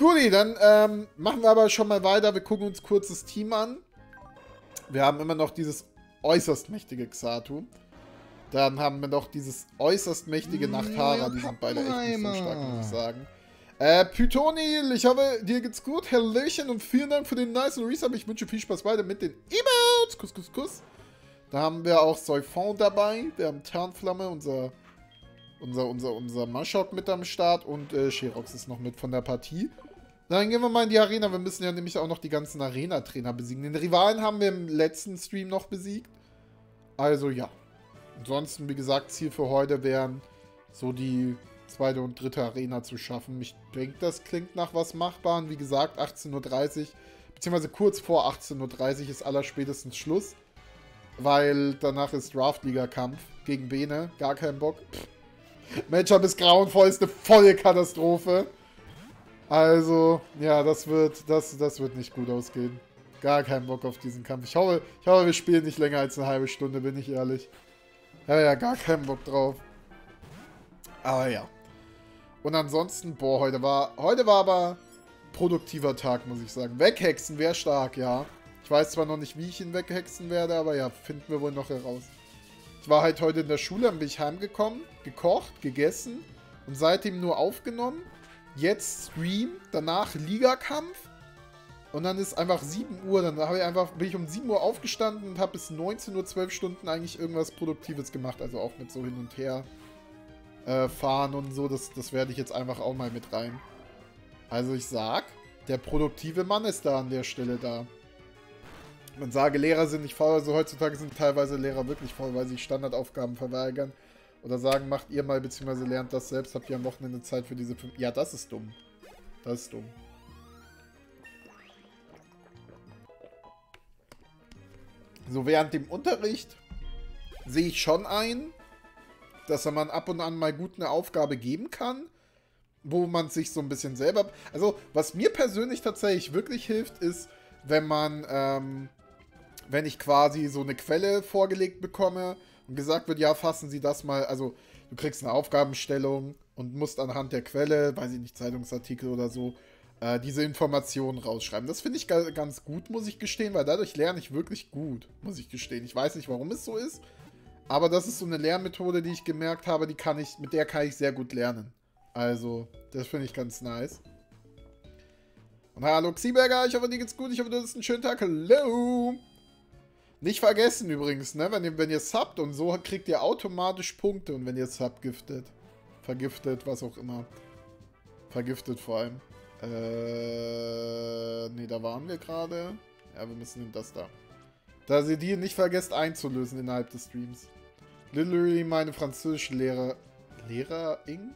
Guti, dann ähm, machen wir aber schon mal weiter. Wir gucken uns kurz das Team an. Wir haben immer noch dieses äußerst mächtige Xatu. Dann haben wir noch dieses äußerst mächtige Nachtara. Die sind beide echt nicht so stark, muss ich sagen. Äh, Pythonil, ich hoffe, dir geht's gut. Hallöchen und vielen Dank für den nice Resub. Ich wünsche viel Spaß weiter mit den E-Mails. Kuss, kuss, kuss. Da haben wir auch Soifon dabei. Wir haben Tarnflamme, unser, unser, unser, unser Maschok mit am Start. Und äh, Sherox ist noch mit von der Partie. Dann gehen wir mal in die Arena. Wir müssen ja nämlich auch noch die ganzen Arena-Trainer besiegen. Den Rivalen haben wir im letzten Stream noch besiegt. Also ja. Ansonsten, wie gesagt, Ziel für heute wären so die zweite und dritte Arena zu schaffen. Ich denke, das klingt nach was Machbaren. Wie gesagt, 18.30 Uhr, beziehungsweise kurz vor 18.30 Uhr ist allerspätestens Schluss. Weil danach ist Draftliga-Kampf gegen Bene. Gar keinen Bock. Matchup ist grauenvoll, ist eine volle Katastrophe. Also, ja, das wird, das, das wird nicht gut ausgehen. Gar keinen Bock auf diesen Kampf. Ich hoffe, ich hoffe, wir spielen nicht länger als eine halbe Stunde, bin ich ehrlich. Ja, ja, gar keinen Bock drauf. Aber ja. Und ansonsten, boah, heute war, heute war aber produktiver Tag, muss ich sagen. Weghexen wäre stark, ja. Ich weiß zwar noch nicht, wie ich ihn weghexen werde, aber ja, finden wir wohl noch heraus. Ich war halt heute in der Schule, dann bin ich heimgekommen, gekocht, gegessen und seitdem nur aufgenommen. Jetzt Stream, danach Ligakampf und dann ist einfach 7 Uhr, dann ich einfach, bin ich um 7 Uhr aufgestanden und habe bis 19 Uhr 12 Stunden eigentlich irgendwas Produktives gemacht, also auch mit so hin und her äh, fahren und so, das, das werde ich jetzt einfach auch mal mit rein. Also ich sag, der produktive Mann ist da an der Stelle da. Man sage, Lehrer sind nicht faul, also heutzutage sind teilweise Lehrer wirklich faul, weil sie Standardaufgaben verweigern. Oder sagen, macht ihr mal, beziehungsweise lernt das selbst, habt ihr am Wochenende Zeit für diese fünf... Ja, das ist dumm. Das ist dumm. So während dem Unterricht sehe ich schon ein, dass man ab und an mal gut eine Aufgabe geben kann, wo man sich so ein bisschen selber... Also, was mir persönlich tatsächlich wirklich hilft, ist, wenn man, ähm, wenn ich quasi so eine Quelle vorgelegt bekomme gesagt wird, ja, fassen Sie das mal, also du kriegst eine Aufgabenstellung und musst anhand der Quelle, weiß ich nicht, Zeitungsartikel oder so, äh, diese Informationen rausschreiben. Das finde ich ganz gut, muss ich gestehen, weil dadurch lerne ich wirklich gut, muss ich gestehen. Ich weiß nicht, warum es so ist, aber das ist so eine Lernmethode, die ich gemerkt habe, die kann ich, mit der kann ich sehr gut lernen. Also, das finde ich ganz nice. Und hallo Xieberger, ich hoffe, dir geht's gut. Ich hoffe, du hast einen schönen Tag. Hallo! Nicht vergessen übrigens, ne, wenn ihr, wenn ihr subbt und so, kriegt ihr automatisch Punkte. Und wenn ihr subgiftet, vergiftet, was auch immer. Vergiftet vor allem. Äh, nee, da waren wir gerade. Ja, wir müssen das da. Da ihr die nicht vergesst einzulösen innerhalb des Streams. Literally meine französische Lehrer... Lehrer-Ing?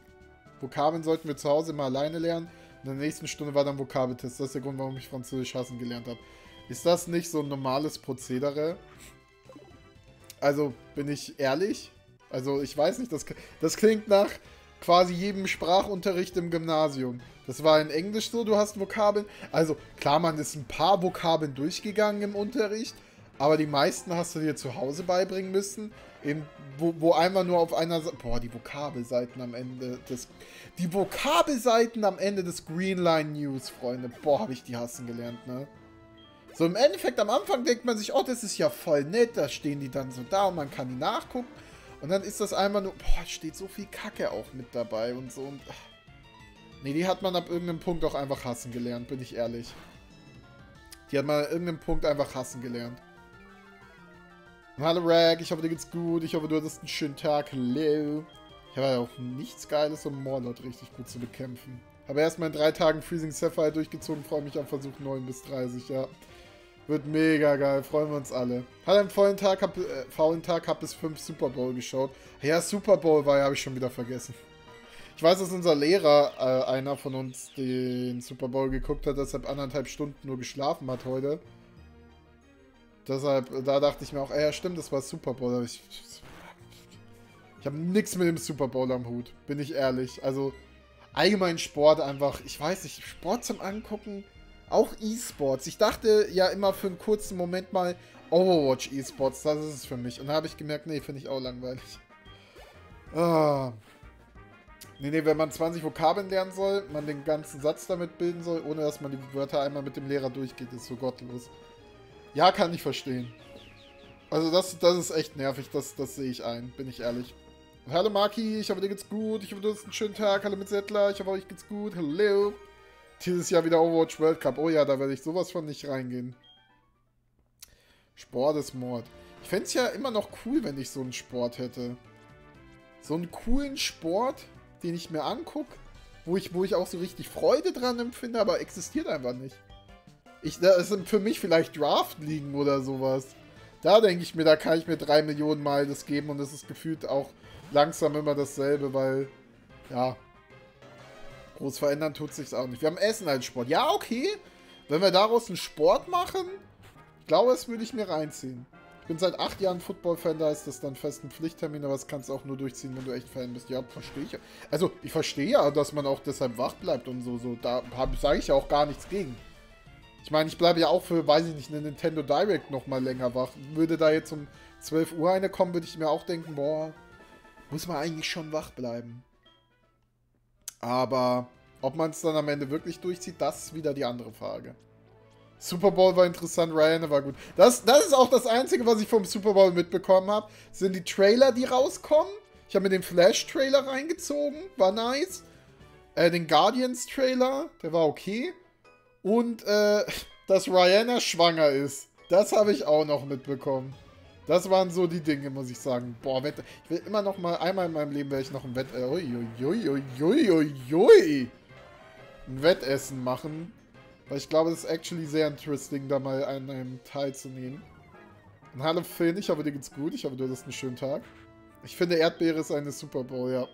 Vokabeln sollten wir zu Hause immer alleine lernen. In der nächsten Stunde war dann Vokabeltest. Das ist der Grund, warum ich Französisch hassen gelernt habe. Ist das nicht so ein normales Prozedere? Also, bin ich ehrlich? Also, ich weiß nicht, das, das klingt nach quasi jedem Sprachunterricht im Gymnasium. Das war in Englisch so, du hast Vokabeln. Also, klar, man ist ein paar Vokabeln durchgegangen im Unterricht, aber die meisten hast du dir zu Hause beibringen müssen. Eben, wo, wo einmal nur auf einer Seite. Boah, die Vokabelseiten am Ende des. Die Vokabelseiten am Ende des Greenline News, Freunde. Boah, habe ich die hassen gelernt, ne? So im Endeffekt am Anfang denkt man sich, oh, das ist ja voll nett. Da stehen die dann so da und man kann die nachgucken. Und dann ist das einmal nur. Boah, steht so viel Kacke auch mit dabei und so. Und, nee, die hat man ab irgendeinem Punkt auch einfach hassen gelernt, bin ich ehrlich. Die hat man an irgendeinem Punkt einfach hassen gelernt. Hallo Rag, ich hoffe dir geht's gut. Ich hoffe du hattest einen schönen Tag. Hallo. Ich habe ja auch nichts Geiles, um Morlord richtig gut zu bekämpfen. Habe erstmal in drei Tagen Freezing Sapphire durchgezogen, freue mich auf Versuch 9 bis 30, ja. Wird mega geil, freuen wir uns alle. Hat einen vollen Tag, hab, äh, faulen Tag, hab bis 5 Super Bowl geschaut. Ja, Super Bowl war ja, habe ich schon wieder vergessen. Ich weiß, dass unser Lehrer, äh, einer von uns, den Super Bowl geguckt hat, deshalb anderthalb Stunden nur geschlafen hat heute. Deshalb, da dachte ich mir auch, ey, ja stimmt, das war Super Bowl. Ich, ich habe nichts mit dem Super Bowl am Hut, bin ich ehrlich. Also, allgemein Sport einfach, ich weiß nicht, Sport zum Angucken, auch E-Sports. Ich dachte ja immer für einen kurzen Moment mal, Overwatch E-Sports, das ist es für mich. Und da habe ich gemerkt, nee, finde ich auch langweilig. Ah. Nee, nee, wenn man 20 Vokabeln lernen soll, man den ganzen Satz damit bilden soll, ohne dass man die Wörter einmal mit dem Lehrer durchgeht, ist so gottlos. Ja, kann ich verstehen. Also das, das ist echt nervig, das, das sehe ich ein, bin ich ehrlich. Hallo Maki, ich hoffe dir geht's gut, ich hoffe du hast einen schönen Tag, hallo mit Settler, ich hoffe euch geht's gut, hallo. Dieses Jahr wieder Overwatch World Cup, oh ja, da werde ich sowas von nicht reingehen. Sport ist Mord. Ich fände es ja immer noch cool, wenn ich so einen Sport hätte. So einen coolen Sport, den ich mir angucke, wo ich, wo ich auch so richtig Freude dran empfinde, aber existiert einfach nicht. Ich, das sind für mich vielleicht Draft-Ligen oder sowas. Da denke ich mir, da kann ich mir drei Millionen Mal das geben und es ist gefühlt auch langsam immer dasselbe, weil, ja, groß verändern tut sich's auch nicht. Wir haben Essen als Sport. Ja, okay. Wenn wir daraus einen Sport machen, ich glaube, das würde ich mir reinziehen. Ich bin seit acht Jahren Football-Fan, da ist das dann fest ein Pflichttermin, aber das kannst du auch nur durchziehen, wenn du echt Fan bist. Ja, verstehe ich. Also, ich verstehe ja, dass man auch deshalb wach bleibt und so. so da sage ich ja auch gar nichts gegen. Ich meine, ich bleibe ja auch für, weiß ich nicht, eine Nintendo Direct noch mal länger wach. Würde da jetzt um 12 Uhr eine kommen, würde ich mir auch denken, boah, muss man eigentlich schon wach bleiben. Aber ob man es dann am Ende wirklich durchzieht, das ist wieder die andere Frage. Super Bowl war interessant, Ryan war gut. Das, das ist auch das Einzige, was ich vom Super Bowl mitbekommen habe. Sind die Trailer, die rauskommen. Ich habe mir den Flash-Trailer reingezogen, war nice. Äh, den Guardians-Trailer, der war okay. Und äh, dass Rihanna schwanger ist. Das habe ich auch noch mitbekommen. Das waren so die Dinge, muss ich sagen. Boah, Wette. Ich will immer noch mal, einmal in meinem Leben werde ich noch ein Wett... Äh. Ein Wettessen machen. Weil ich glaube, es ist actually sehr interesting, da mal an einem teilzunehmen. Und hallo Finn, ich hoffe, dir geht's gut. Ich hoffe, du hast einen schönen Tag. Ich finde, Erdbeere ist eine Super Bowl, ja.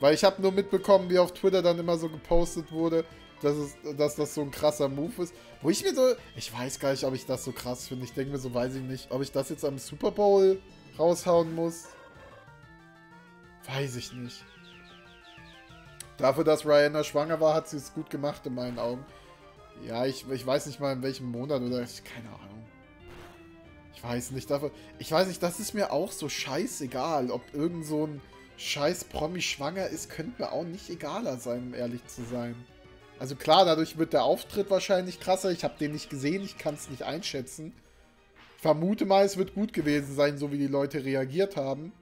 Weil ich habe nur mitbekommen, wie auf Twitter dann immer so gepostet wurde, dass, es, dass das so ein krasser Move ist. Wo ich mir so, ich weiß gar nicht, ob ich das so krass finde. Ich denke mir so, weiß ich nicht, ob ich das jetzt am Super Bowl raushauen muss. Weiß ich nicht. Dafür, dass Rihanna schwanger war, hat sie es gut gemacht in meinen Augen. Ja, ich, ich weiß nicht mal in welchem Monat oder ich, keine Ahnung. Ich weiß nicht, dafür. Ich weiß nicht, das ist mir auch so scheißegal, ob irgend so ein scheiß Promi schwanger ist, könnte mir auch nicht egaler sein, um ehrlich zu sein. Also klar, dadurch wird der Auftritt wahrscheinlich krasser. Ich habe den nicht gesehen, ich kann es nicht einschätzen. Ich vermute mal, es wird gut gewesen sein, so wie die Leute reagiert haben.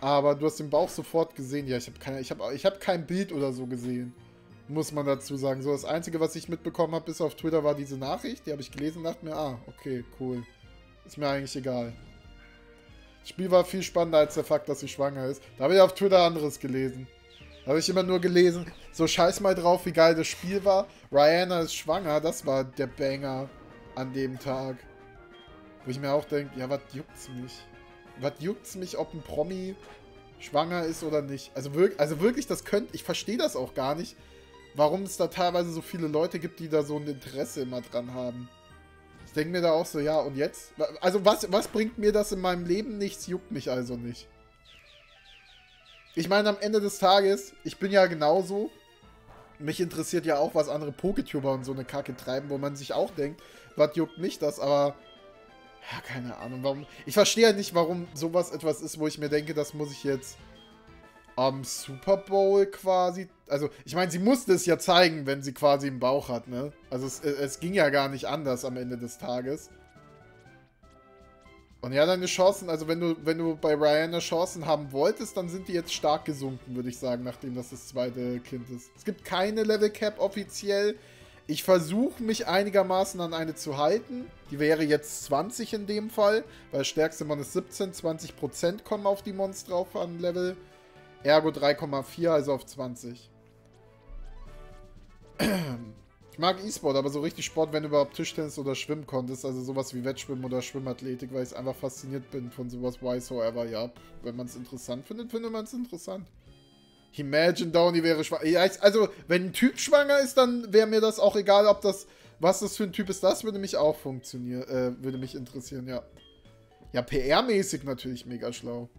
Aber du hast den Bauch sofort gesehen. Ja, ich habe ich hab, ich hab kein Bild oder so gesehen. Muss man dazu sagen. So, das Einzige, was ich mitbekommen habe, bis auf Twitter, war diese Nachricht. Die habe ich gelesen und dachte mir, ah, okay, cool. Ist mir eigentlich egal. Das Spiel war viel spannender als der Fakt, dass sie schwanger ist. Da habe ich auf Twitter anderes gelesen. Da habe ich immer nur gelesen, so scheiß mal drauf, wie geil das Spiel war. Rihanna ist schwanger, das war der Banger an dem Tag. Wo ich mir auch denke, ja, was juckt's mich? Was juckt's mich, ob ein Promi schwanger ist oder nicht? Also, wirklich, also wirklich, das könnte, ich verstehe das auch gar nicht, warum es da teilweise so viele Leute gibt, die da so ein Interesse immer dran haben. Ich denke mir da auch so, ja, und jetzt? Also, was, was bringt mir das in meinem Leben? Nichts juckt mich also nicht. Ich meine, am Ende des Tages, ich bin ja genauso. Mich interessiert ja auch, was andere Poketuber und so eine Kacke treiben, wo man sich auch denkt, was juckt mich das, aber. Ja, keine Ahnung, warum. Ich verstehe ja nicht, warum sowas etwas ist, wo ich mir denke, das muss ich jetzt am Super Bowl quasi. Also, ich meine, sie musste es ja zeigen, wenn sie quasi einen Bauch hat, ne? Also, es, es ging ja gar nicht anders am Ende des Tages. Und ja, deine Chancen, also wenn du, wenn du bei Rihanna Chancen haben wolltest, dann sind die jetzt stark gesunken, würde ich sagen, nachdem das das zweite Kind ist. Es gibt keine Level Cap offiziell. Ich versuche mich einigermaßen an eine zu halten. Die wäre jetzt 20 in dem Fall, weil stärkste Mon ist 17, 20% kommen auf die Monster auf an Level. Ergo 3,4, also auf 20. Ich mag E-Sport, aber so richtig Sport, wenn du überhaupt Tischtennis oder Schwimmen konntest, also sowas wie Wettschwimmen oder Schwimmathletik, weil ich einfach fasziniert bin von sowas whysoever. Ja, wenn man es interessant findet, findet man es interessant. Imagine Downey wäre schwanger. Ja, also, wenn ein Typ schwanger ist, dann wäre mir das auch egal, ob das, was das für ein Typ ist, das würde mich auch funktionieren, äh, würde mich interessieren, ja. Ja, PR-mäßig natürlich mega schlau.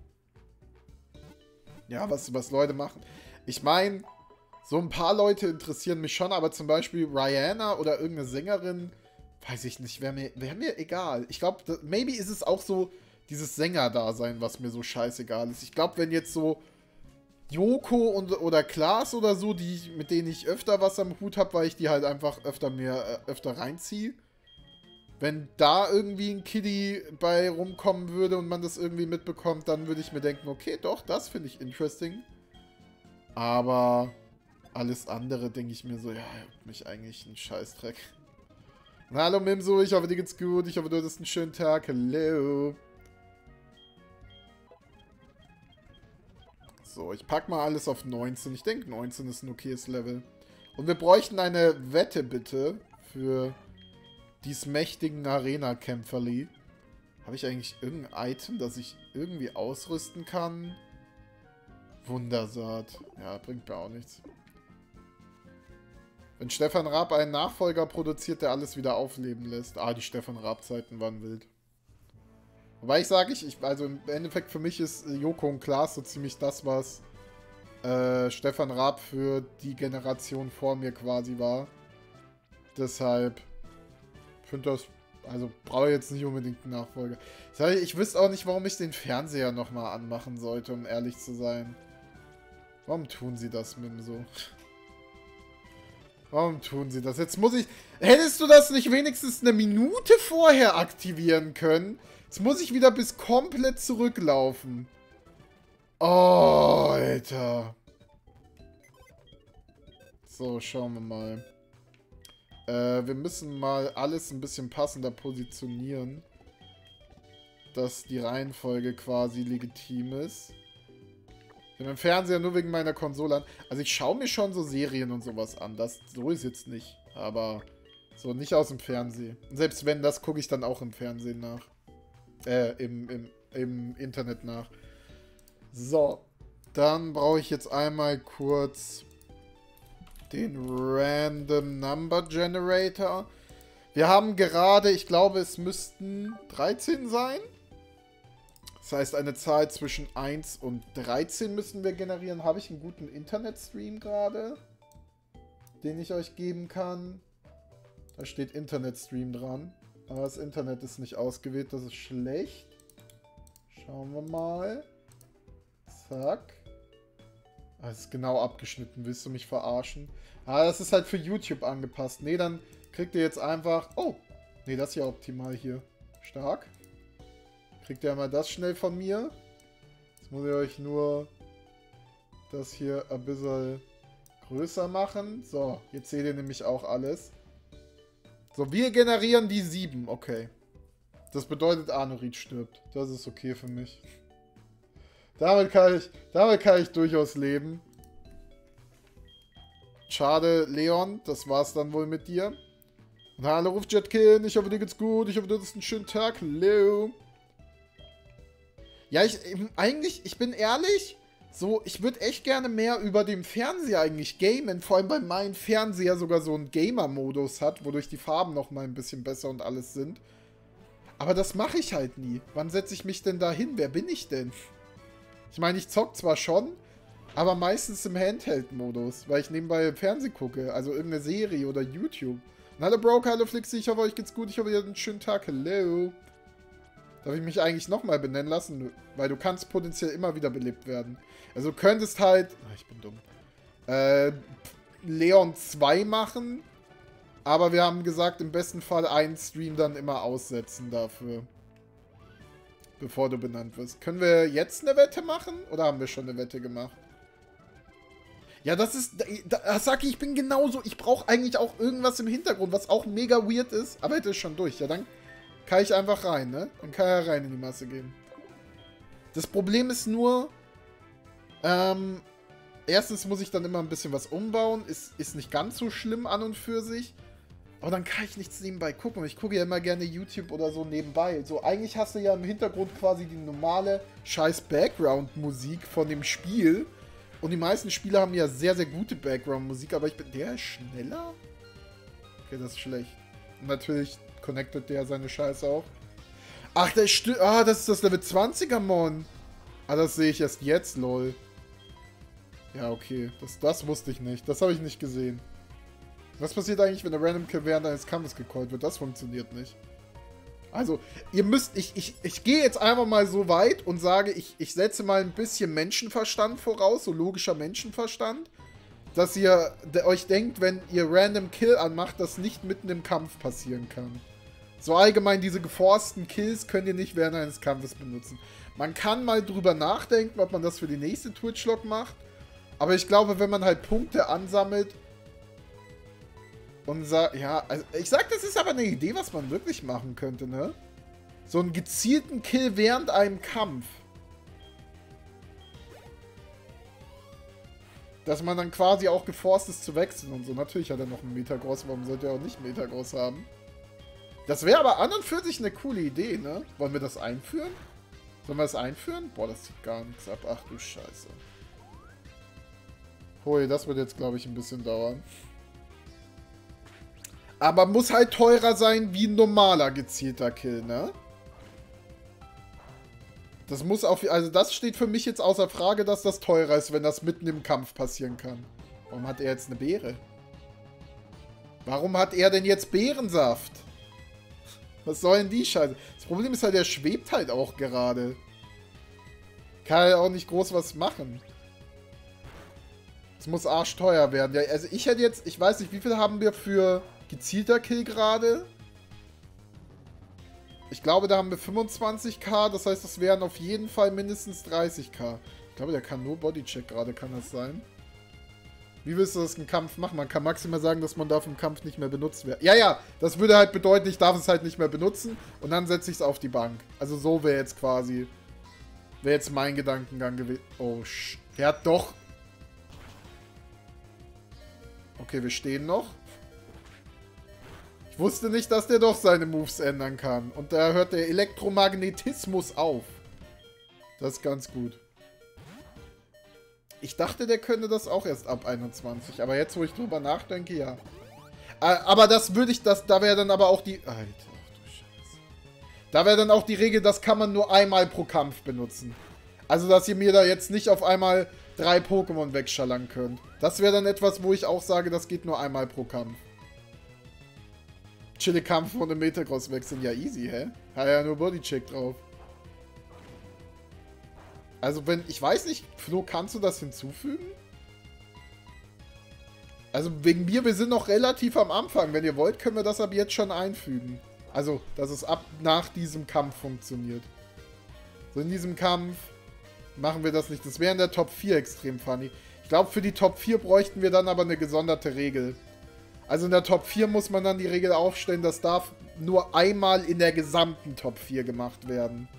Ja, was, was Leute machen. Ich meine, so ein paar Leute interessieren mich schon, aber zum Beispiel Rihanna oder irgendeine Sängerin, weiß ich nicht, wäre mir, wär mir egal. Ich glaube, maybe ist es auch so dieses Sänger-Dasein, was mir so scheißegal ist. Ich glaube, wenn jetzt so Joko und, oder Klaas oder so, die, mit denen ich öfter was am Hut habe, weil ich die halt einfach öfter mir äh, öfter reinziehe. Wenn da irgendwie ein Kiddie bei rumkommen würde und man das irgendwie mitbekommt, dann würde ich mir denken, okay, doch, das finde ich interesting. Aber alles andere denke ich mir so, ja, mich eigentlich ein Scheißdreck. Na, hallo Mimso, ich hoffe dir geht's gut, ich hoffe du hattest einen schönen Tag, hallo. So, ich pack mal alles auf 19. Ich denke, 19 ist ein okayes Level. Und wir bräuchten eine Wette, bitte, für dies mächtigen Arena-Kämpferli. Habe ich eigentlich irgendein Item, das ich irgendwie ausrüsten kann? Wundersaat. Ja, bringt mir auch nichts. Wenn Stefan Raab einen Nachfolger produziert, der alles wieder aufleben lässt. Ah, die Stefan Raab-Zeiten waren wild. Wobei ich sage, ich, ich, also im Endeffekt für mich ist Joko und Klaas so ziemlich das, was äh, Stefan Raab für die Generation vor mir quasi war. Deshalb finde das, also brauche ich jetzt nicht unbedingt einen Nachfolger. Ich, ich wüsste auch nicht, warum ich den Fernseher nochmal anmachen sollte, um ehrlich zu sein. Warum tun sie das, Mimso? Warum tun sie das? Jetzt muss ich... Hättest du das nicht wenigstens eine Minute vorher aktivieren können? Jetzt muss ich wieder bis komplett zurücklaufen. Oh, Alter. So, schauen wir mal. Äh, wir müssen mal alles ein bisschen passender positionieren. Dass die Reihenfolge quasi legitim ist. Ich bin im Fernseher nur wegen meiner Konsole an. Also ich schaue mir schon so Serien und sowas an. Das, so ist jetzt nicht. Aber so nicht aus dem Fernsehen. selbst wenn, das gucke ich dann auch im Fernsehen nach. Äh, im, im, im Internet nach. So. Dann brauche ich jetzt einmal kurz den Random Number Generator. Wir haben gerade, ich glaube, es müssten 13 sein. Das heißt, eine Zahl zwischen 1 und 13 müssen wir generieren. Habe ich einen guten Internetstream gerade, den ich euch geben kann? Da steht Internetstream dran. Aber das Internet ist nicht ausgewählt, das ist schlecht. Schauen wir mal. Zack. Ah, ist genau abgeschnitten. Willst du mich verarschen? Ah, das ist halt für YouTube angepasst. Nee, dann kriegt ihr jetzt einfach... Oh, nee, das ist ja optimal hier. Stark. Kriegt ihr einmal das schnell von mir. Jetzt muss ich euch nur das hier ein bisschen größer machen. So, jetzt seht ihr nämlich auch alles. So, wir generieren die 7. Okay. Das bedeutet, Anorid stirbt. Das ist okay für mich. Damit kann ich, damit kann ich durchaus leben. Schade, Leon. Das war's dann wohl mit dir. Und hallo, Rufjetkin. Ich hoffe, dir geht's gut. Ich hoffe, du hast einen schönen Tag. Hallo. Ja, ich, eigentlich, ich bin ehrlich, so, ich würde echt gerne mehr über den Fernseher eigentlich gamen. Vor allem, weil mein Fernseher sogar so einen Gamer-Modus hat, wodurch die Farben noch mal ein bisschen besser und alles sind. Aber das mache ich halt nie. Wann setze ich mich denn da hin? Wer bin ich denn? Ich meine, ich zock zwar schon, aber meistens im Handheld-Modus, weil ich nebenbei Fernsehen gucke, also irgendeine Serie oder YouTube. Und hallo Broker, hallo Flixi, ich hoffe, euch geht's gut, ich hoffe, ihr habt einen schönen Tag, hello. Darf ich mich eigentlich nochmal benennen lassen? Weil du kannst potenziell immer wieder belebt werden. Also du könntest halt... Ach, ich bin dumm. Äh, Leon 2 machen. Aber wir haben gesagt, im besten Fall einen Stream dann immer aussetzen dafür bevor du benannt wirst. Können wir jetzt eine Wette machen? Oder haben wir schon eine Wette gemacht? Ja, das ist... Da, Saki, ich bin genauso... Ich brauche eigentlich auch irgendwas im Hintergrund, was auch mega weird ist. Aber hätte ist schon durch. Ja, dann kann ich einfach rein, ne? Dann kann er rein in die Masse gehen. Das Problem ist nur... Ähm... Erstens muss ich dann immer ein bisschen was umbauen. Ist, ist nicht ganz so schlimm an und für sich. Aber dann kann ich nichts nebenbei gucken. Ich gucke ja immer gerne YouTube oder so nebenbei. So, eigentlich hast du ja im Hintergrund quasi die normale scheiß Background-Musik von dem Spiel. Und die meisten Spiele haben ja sehr, sehr gute Background-Musik, aber ich bin. Der ist schneller? Okay, das ist schlecht. Und natürlich connectet der seine Scheiße auch. Ach, der ist. Ah, das ist das Level 20er Mon. Ah, das sehe ich erst jetzt, lol. Ja, okay. Das, das wusste ich nicht. Das habe ich nicht gesehen. Was passiert eigentlich, wenn der Random Kill während eines Kampfes gecallt wird? Das funktioniert nicht. Also, ihr müsst, ich, ich, ich gehe jetzt einfach mal so weit und sage, ich, ich setze mal ein bisschen Menschenverstand voraus, so logischer Menschenverstand, dass ihr euch denkt, wenn ihr Random Kill anmacht, dass nicht mitten im Kampf passieren kann. So allgemein, diese geforsten Kills könnt ihr nicht während eines Kampfes benutzen. Man kann mal drüber nachdenken, ob man das für die nächste Twitch-Log macht. Aber ich glaube, wenn man halt Punkte ansammelt und sagt, ja, also ich sag, das ist aber eine Idee, was man wirklich machen könnte, ne? So einen gezielten Kill während einem Kampf. Dass man dann quasi auch geforst ist zu wechseln und so. Natürlich hat er noch einen Metagross, warum sollte er auch nicht Metagross haben? Das wäre aber an und für sich eine coole Idee, ne? Wollen wir das einführen? Sollen wir das einführen? Boah, das sieht gar nichts ab. Ach du Scheiße. Hui, das wird jetzt, glaube ich, ein bisschen dauern. Aber muss halt teurer sein wie ein normaler gezielter Kill, ne? Das muss auf... Also das steht für mich jetzt außer Frage, dass das teurer ist, wenn das mitten im Kampf passieren kann. Warum hat er jetzt eine Beere? Warum hat er denn jetzt Beerensaft? Was soll denn die Scheiße? Das Problem ist halt, der schwebt halt auch gerade. Kann halt auch nicht groß was machen. Es muss arschteuer werden. Ja, also ich hätte jetzt, ich weiß nicht, wie viel haben wir für gezielter Kill gerade? Ich glaube, da haben wir 25k, das heißt, das wären auf jeden Fall mindestens 30k. Ich glaube, der kann nur Bodycheck gerade, kann das sein? Wie willst du das im Kampf machen? Man kann maximal sagen, dass man darf im Kampf nicht mehr benutzt werden. Ja, ja, das würde halt bedeuten, ich darf es halt nicht mehr benutzen und dann setze ich es auf die Bank. Also so wäre jetzt quasi, wäre jetzt mein Gedankengang gewesen. Oh, sch er hat doch... Okay, wir stehen noch. Ich wusste nicht, dass der doch seine Moves ändern kann. Und da hört der Elektromagnetismus auf. Das ist ganz gut. Ich dachte, der könnte das auch erst ab 21. Aber jetzt, wo ich drüber nachdenke, ja. Äh, aber das würde ich, das, da wäre dann aber auch die... Alter, ach du Scheiße. Da wäre dann auch die Regel, das kann man nur einmal pro Kampf benutzen. Also, dass ihr mir da jetzt nicht auf einmal drei Pokémon wegschallern könnt. Das wäre dann etwas, wo ich auch sage, das geht nur einmal pro Kampf. Chili Kampf von dem Metagross wechseln. Ja, easy, hä? Hat ja nur Bodycheck drauf. Also wenn, ich weiß nicht, Flo, kannst du das hinzufügen? Also wegen mir, wir sind noch relativ am Anfang. Wenn ihr wollt, können wir das ab jetzt schon einfügen. Also, dass es ab nach diesem Kampf funktioniert. So in diesem Kampf machen wir das nicht. Das wäre in der Top 4 extrem funny. Ich glaube, für die Top 4 bräuchten wir dann aber eine gesonderte Regel. Also in der Top 4 muss man dann die Regel aufstellen, das darf nur einmal in der gesamten Top 4 gemacht werden.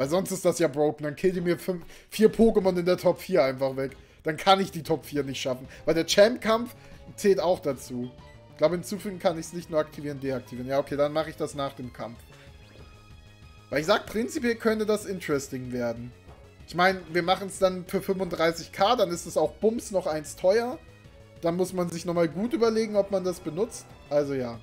Weil sonst ist das ja broken. Dann killt ihr mir fünf, vier Pokémon in der Top 4 einfach weg. Dann kann ich die Top 4 nicht schaffen. Weil der Champ-Kampf zählt auch dazu. Ich glaube, hinzufügen kann ich es nicht nur aktivieren, deaktivieren. Ja, okay, dann mache ich das nach dem Kampf. Weil ich sag, prinzipiell könnte das interesting werden. Ich meine, wir machen es dann für 35k, dann ist es auch Bums noch eins teuer. Dann muss man sich nochmal gut überlegen, ob man das benutzt. Also ja.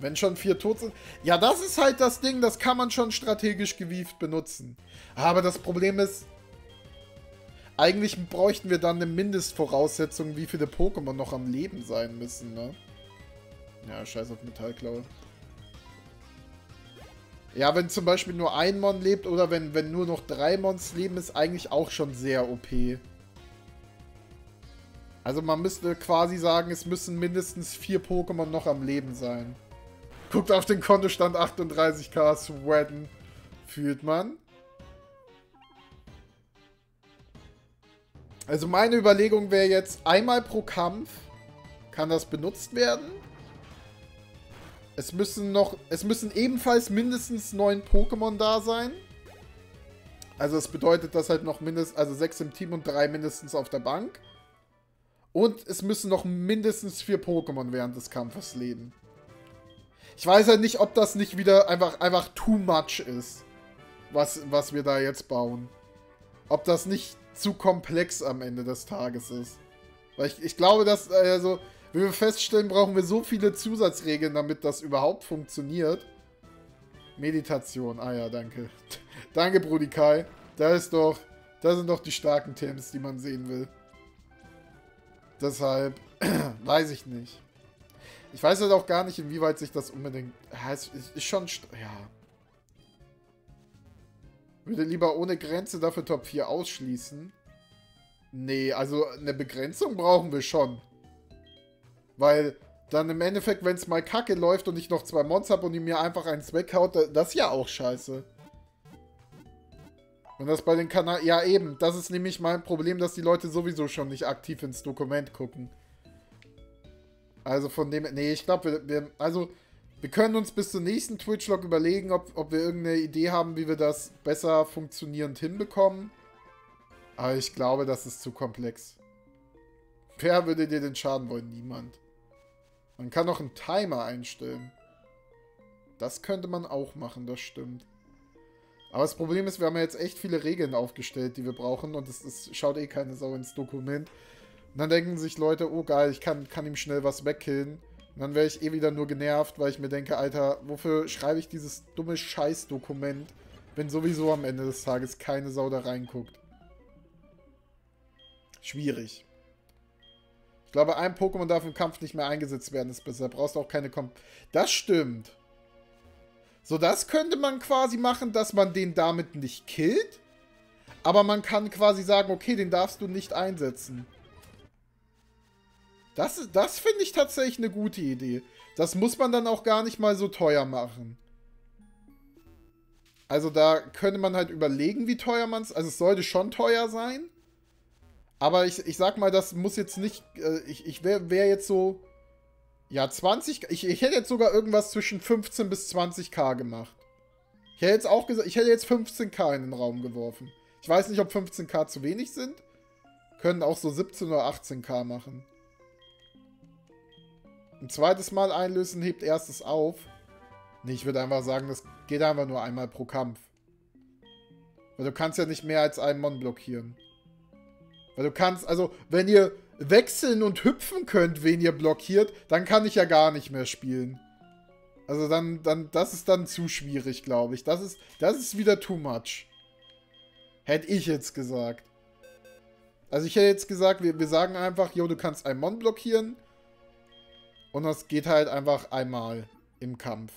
Wenn schon vier tot sind. Ja, das ist halt das Ding, das kann man schon strategisch gewieft benutzen. Aber das Problem ist, eigentlich bräuchten wir dann eine Mindestvoraussetzung, wie viele Pokémon noch am Leben sein müssen, ne? Ja, scheiß auf Metallklaue. Ja, wenn zum Beispiel nur ein Mon lebt oder wenn, wenn nur noch drei Mons leben, ist eigentlich auch schon sehr OP. Also man müsste quasi sagen, es müssen mindestens vier Pokémon noch am Leben sein. Guckt auf den Kontostand 38k sweaten. Fühlt man. Also meine Überlegung wäre jetzt, einmal pro Kampf kann das benutzt werden. Es müssen noch, es müssen ebenfalls mindestens neun Pokémon da sein. Also das bedeutet, dass halt noch mindestens, also sechs im Team und drei mindestens auf der Bank. Und es müssen noch mindestens vier Pokémon während des Kampfes leben. Ich weiß halt nicht, ob das nicht wieder einfach, einfach too much ist, was, was wir da jetzt bauen. Ob das nicht zu komplex am Ende des Tages ist. Weil ich, ich glaube, dass, also, wie wir feststellen, brauchen wir so viele Zusatzregeln, damit das überhaupt funktioniert. Meditation, ah ja, danke. danke, Brudi Kai. Da ist doch, da sind doch die starken Themes, die man sehen will. Deshalb, weiß ich nicht. Ich weiß halt auch gar nicht, inwieweit sich das unbedingt... Ja, es ist schon... Ja. Würde lieber ohne Grenze dafür Top 4 ausschließen. Nee, also eine Begrenzung brauchen wir schon. Weil dann im Endeffekt, wenn es mal kacke läuft und ich noch zwei Mons habe und die mir einfach eins weghaut, das ist ja auch scheiße. Und das bei den Kanal... Ja, eben. Das ist nämlich mein Problem, dass die Leute sowieso schon nicht aktiv ins Dokument gucken. Also von dem... Nee, ich glaube, wir, wir... Also, wir können uns bis zum nächsten Twitch-Log überlegen, ob, ob wir irgendeine Idee haben, wie wir das besser funktionierend hinbekommen. Aber ich glaube, das ist zu komplex. Wer würde dir den schaden wollen? Niemand. Man kann auch einen Timer einstellen. Das könnte man auch machen, das stimmt. Aber das Problem ist, wir haben ja jetzt echt viele Regeln aufgestellt, die wir brauchen und es schaut eh keine Sau ins Dokument. Und dann denken sich Leute, oh geil, ich kann, kann ihm schnell was wegkillen. Und dann wäre ich eh wieder nur genervt, weil ich mir denke, Alter, wofür schreibe ich dieses dumme Scheißdokument, wenn sowieso am Ende des Tages keine Sau da reinguckt. Schwierig. Ich glaube, ein Pokémon darf im Kampf nicht mehr eingesetzt werden, ist besser. Brauchst du auch keine Kom Das stimmt. So, das könnte man quasi machen, dass man den damit nicht killt. Aber man kann quasi sagen, okay, den darfst du nicht einsetzen. Das, das finde ich tatsächlich eine gute Idee. Das muss man dann auch gar nicht mal so teuer machen. Also da könnte man halt überlegen, wie teuer man es... Also es sollte schon teuer sein. Aber ich, ich sag mal, das muss jetzt nicht... Äh, ich ich wäre wär jetzt so... Ja, 20... Ich, ich hätte jetzt sogar irgendwas zwischen 15 bis 20k gemacht. Ich hätte jetzt auch gesagt... Ich hätte jetzt 15k in den Raum geworfen. Ich weiß nicht, ob 15k zu wenig sind. Können auch so 17 oder 18k machen. Ein zweites Mal einlösen hebt erstes auf. Nee, ich würde einfach sagen, das geht einfach nur einmal pro Kampf. Weil du kannst ja nicht mehr als einen Mon blockieren. Weil du kannst, also, wenn ihr wechseln und hüpfen könnt, wen ihr blockiert, dann kann ich ja gar nicht mehr spielen. Also dann, dann, das ist dann zu schwierig, glaube ich. Das ist, das ist wieder too much. Hätte ich jetzt gesagt. Also ich hätte jetzt gesagt, wir, wir sagen einfach, jo, du kannst einen Mon blockieren. Und das geht halt einfach einmal im Kampf.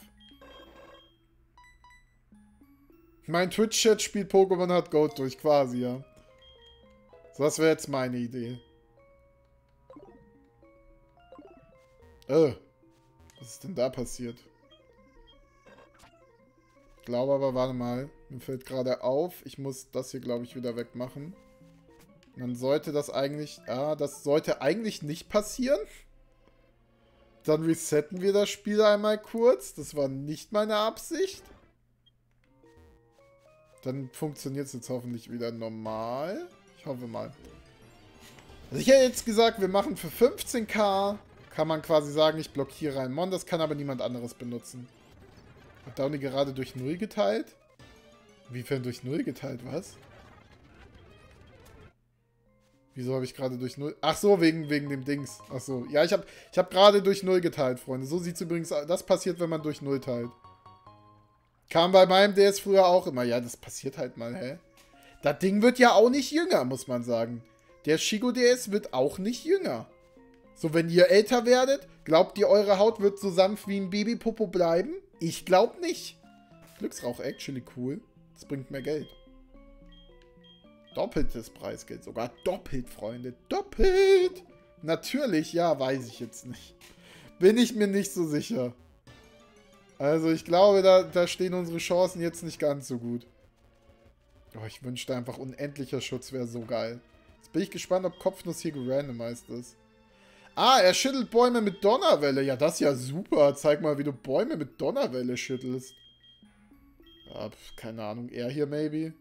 Mein Twitch-Chat spielt Pokémon Hard Gold durch, quasi, ja. So, das wäre jetzt meine Idee. Äh, was ist denn da passiert? Ich glaube aber, warte mal, mir fällt gerade auf, ich muss das hier, glaube ich, wieder wegmachen. Und dann sollte das eigentlich, ah, das sollte eigentlich nicht passieren. Dann resetten wir das Spiel einmal kurz. Das war nicht meine Absicht. Dann funktioniert es jetzt hoffentlich wieder normal. Ich hoffe mal. Also ich hätte jetzt gesagt, wir machen für 15k, kann man quasi sagen, ich blockiere einen Mon, das kann aber niemand anderes benutzen. Hat Downy gerade durch 0 geteilt? Inwiefern durch 0 geteilt, was? Wieso habe ich gerade durch 0... Ach so, wegen, wegen dem Dings. Ach so. Ja, ich habe ich hab gerade durch 0 geteilt, Freunde. So sieht es übrigens... Das passiert, wenn man durch 0 teilt. Kam bei meinem DS früher auch immer. Ja, das passiert halt mal, hä? Das Ding wird ja auch nicht jünger, muss man sagen. Der Shigo DS wird auch nicht jünger. So, wenn ihr älter werdet, glaubt ihr, eure Haut wird so sanft wie ein Babypopo bleiben? Ich glaub nicht. Glücksrauch, actually cool. Das bringt mehr Geld. Doppeltes Preisgeld. Sogar doppelt, Freunde. Doppelt! Natürlich, ja, weiß ich jetzt nicht. Bin ich mir nicht so sicher. Also ich glaube, da, da stehen unsere Chancen jetzt nicht ganz so gut. Oh, ich wünschte einfach, unendlicher Schutz wäre so geil. Jetzt bin ich gespannt, ob Kopfnuss hier gerandomized ist. Ah, er schüttelt Bäume mit Donnerwelle. Ja, das ist ja super. Zeig mal, wie du Bäume mit Donnerwelle schüttelst. Ja, keine Ahnung. Er hier, maybe?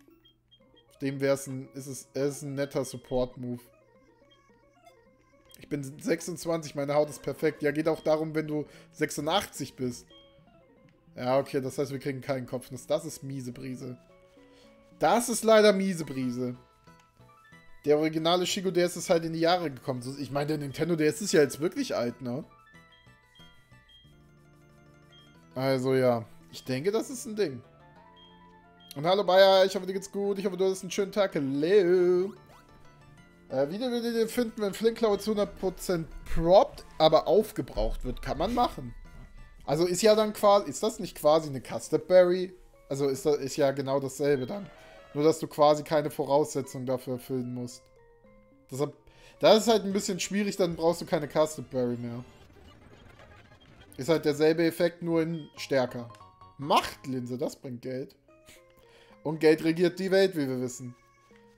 Dem wäre es ein, ist es, ist ein netter Support-Move. Ich bin 26, meine Haut ist perfekt. Ja, geht auch darum, wenn du 86 bist. Ja, okay, das heißt, wir kriegen keinen Kopfnuss. Das ist miese Brise. Das ist leider miese Brise. Der originale Shigo DS ist halt in die Jahre gekommen. Ich meine, der Nintendo DS ist ja jetzt wirklich alt, ne? Also ja, ich denke, das ist ein Ding. Und hallo Bayer, ich hoffe dir geht's gut. Ich hoffe du hast einen schönen Tag. Hello. Äh, wie würdet ihr finden, wenn Flinkcloud zu 100% propt, aber aufgebraucht wird? Kann man machen. Also ist ja dann quasi, ist das nicht quasi eine Custardberry? Also ist das ist ja genau dasselbe dann. Nur, dass du quasi keine Voraussetzungen dafür erfüllen musst. Deshalb, da ist halt ein bisschen schwierig, dann brauchst du keine Custardberry mehr. Ist halt derselbe Effekt, nur in stärker. Machtlinse, das bringt Geld. Und Geld regiert die Welt, wie wir wissen.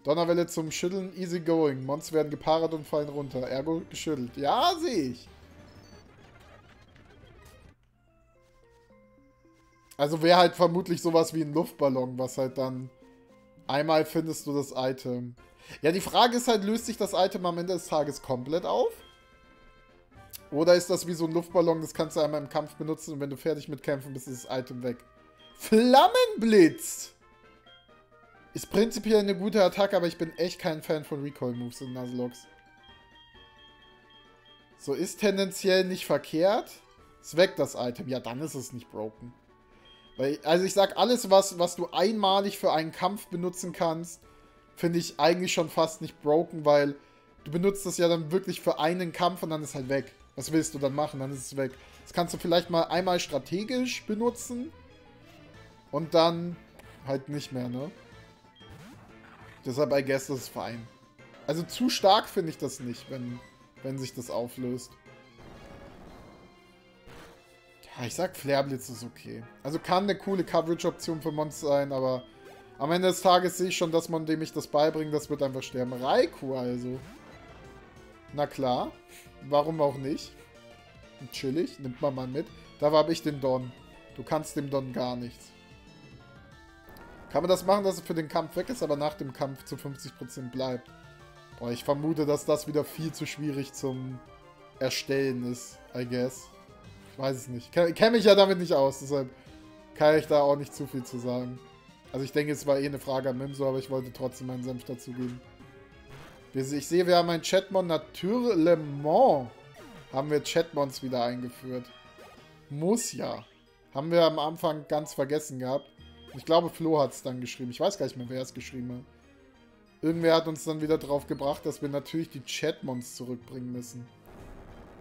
Donnerwelle zum Schütteln, easy going. Mons werden gepaart und fallen runter. Ergo geschüttelt. Ja, sehe ich. Also wäre halt vermutlich sowas wie ein Luftballon, was halt dann einmal findest du das Item. Ja, die Frage ist halt, löst sich das Item am Ende des Tages komplett auf? Oder ist das wie so ein Luftballon, das kannst du einmal im Kampf benutzen und wenn du fertig mit Kämpfen bist, ist das Item weg. Flammenblitz! Ist prinzipiell eine gute Attacke, aber ich bin echt kein Fan von Recoil-Moves in Nuzlocke. So, ist tendenziell nicht verkehrt. Ist weg, das Item. Ja, dann ist es nicht broken. Weil, also ich sag, alles, was, was du einmalig für einen Kampf benutzen kannst, finde ich eigentlich schon fast nicht broken, weil du benutzt das ja dann wirklich für einen Kampf und dann ist halt weg. Was willst du dann machen? Dann ist es weg. Das kannst du vielleicht mal einmal strategisch benutzen und dann halt nicht mehr, ne? Deshalb, I guess, das ist fein. Also zu stark finde ich das nicht, wenn, wenn sich das auflöst. Ja, ich sag Flareblitz ist okay. Also kann eine coole Coverage-Option für Mons sein, aber am Ende des Tages sehe ich schon, dass man dem ich das beibringt, das wird einfach sterben. Raikou also. Na klar. Warum auch nicht? Chillig, nimmt man mal mit. Da habe ich den Don. Du kannst dem Don gar nichts. Kann man das machen, dass es für den Kampf weg ist, aber nach dem Kampf zu 50% bleibt? Boah, ich vermute, dass das wieder viel zu schwierig zum Erstellen ist, I guess. Ich weiß es nicht. Kenne mich ja damit nicht aus, deshalb kann ich da auch nicht zu viel zu sagen. Also ich denke, es war eh eine Frage an Mimso, aber ich wollte trotzdem meinen Senf dazugeben. Ich sehe, wir haben ein Chatmon Naturellement. Haben wir Chatmons wieder eingeführt. Muss ja. Haben wir am Anfang ganz vergessen gehabt. Ich glaube, Flo hat es dann geschrieben. Ich weiß gar nicht mehr, wer es geschrieben hat. Irgendwer hat uns dann wieder drauf gebracht, dass wir natürlich die Chatmons zurückbringen müssen.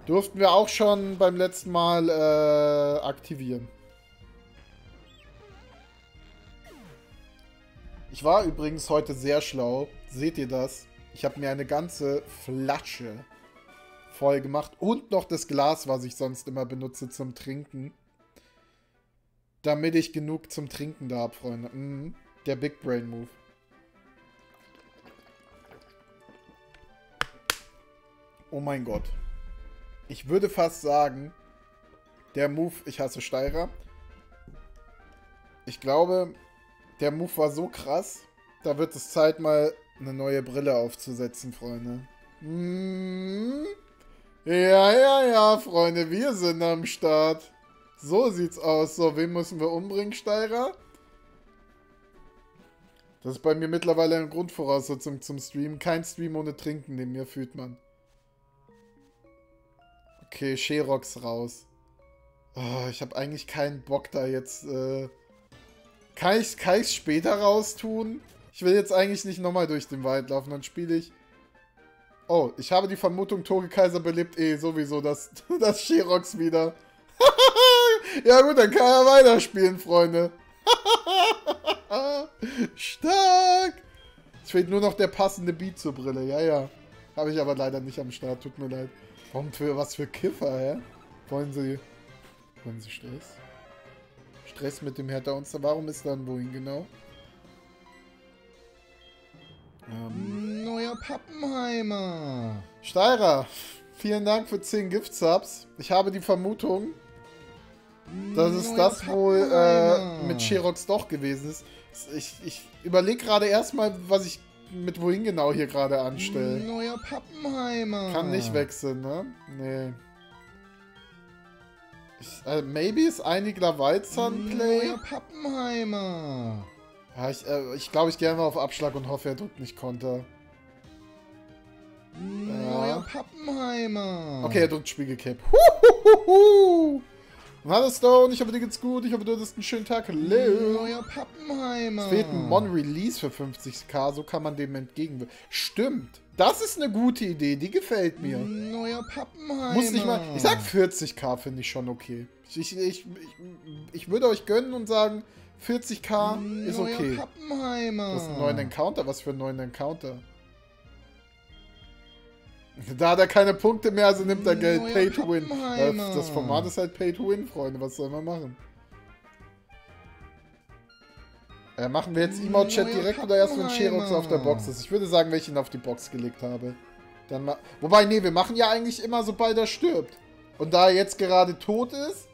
Durften wir auch schon beim letzten Mal äh, aktivieren. Ich war übrigens heute sehr schlau. Seht ihr das? Ich habe mir eine ganze Flasche voll gemacht und noch das Glas, was ich sonst immer benutze zum Trinken. Damit ich genug zum Trinken da habe, Freunde. Mhm. Der Big Brain Move. Oh mein Gott. Ich würde fast sagen, der Move, ich hasse Steirer. Ich glaube, der Move war so krass, da wird es Zeit, mal eine neue Brille aufzusetzen, Freunde. Hm. Ja, ja, ja, Freunde, wir sind am Start. So sieht's aus. So, wen müssen wir umbringen, Steirer? Das ist bei mir mittlerweile eine Grundvoraussetzung zum Stream. Kein Stream ohne Trinken, neben mir fühlt man. Okay, Sherox raus. Oh, ich habe eigentlich keinen Bock da jetzt. Äh kann ich es später raus tun? Ich will jetzt eigentlich nicht nochmal durch den Wald laufen. Dann spiele ich... Oh, ich habe die Vermutung, Toge Kaiser belebt eh sowieso das, das Sherox wieder. ja gut, dann kann er weiterspielen, Freunde. Stark! Es fehlt nur noch der passende Beat zur Brille. Ja, ja. Habe ich aber leider nicht am Start. Tut mir leid. Warum für was für Kiffer, hä? Wollen Sie. Wollen Sie Stress? Stress mit dem Hertha und Warum ist dann wohin genau? Ähm. Neuer Pappenheimer. Steirer, vielen Dank für 10 Gift-Subs. Ich habe die Vermutung, dass es das wohl äh, mit Sherox doch gewesen ist. Ich, ich überlege gerade erstmal, was ich mit wohin genau hier gerade anstellen. Neuer Pappenheimer. Kann nicht wechseln, ne? Nee. Ich, äh, maybe ist einiger Waldsunplay. Neuer Pappenheimer. Ja, ich glaube, äh, ich, glaub, ich gehe einfach auf Abschlag und hoffe, er drückt nicht Konter. Neuer ja. Pappenheimer. Okay, er drückt Spiegelcape. Huhuhuhu. Hallo Stone, ich hoffe dir geht's gut, ich hoffe du hattest einen schönen Tag. Hallo. Neuer Pappenheimer. Es fehlt ein Mon-Release für 50k, so kann man dem entgegenwirken. Stimmt. Das ist eine gute Idee, die gefällt mir. Neuer Pappenheimer. Muss nicht mal. Ich sag 40k finde ich schon okay. Ich, ich, ich, ich, würde euch gönnen und sagen, 40k ist Neuer okay. Pappenheimer. Das ist ein neuen Encounter. Was für ein neuen Encounter? Da hat er keine Punkte mehr, also nimmt er Geld. Neuer Pay to win. Das Format ist halt Pay to win, Freunde. Was soll man machen? Äh, machen wir jetzt Emote-Chat Neuer direkt oder erst, wenn Sherox auf der Box ist? Ich würde sagen, wenn ich ihn auf die Box gelegt habe. Dann Wobei, nee, wir machen ja eigentlich immer, sobald er stirbt. Und da er jetzt gerade tot ist,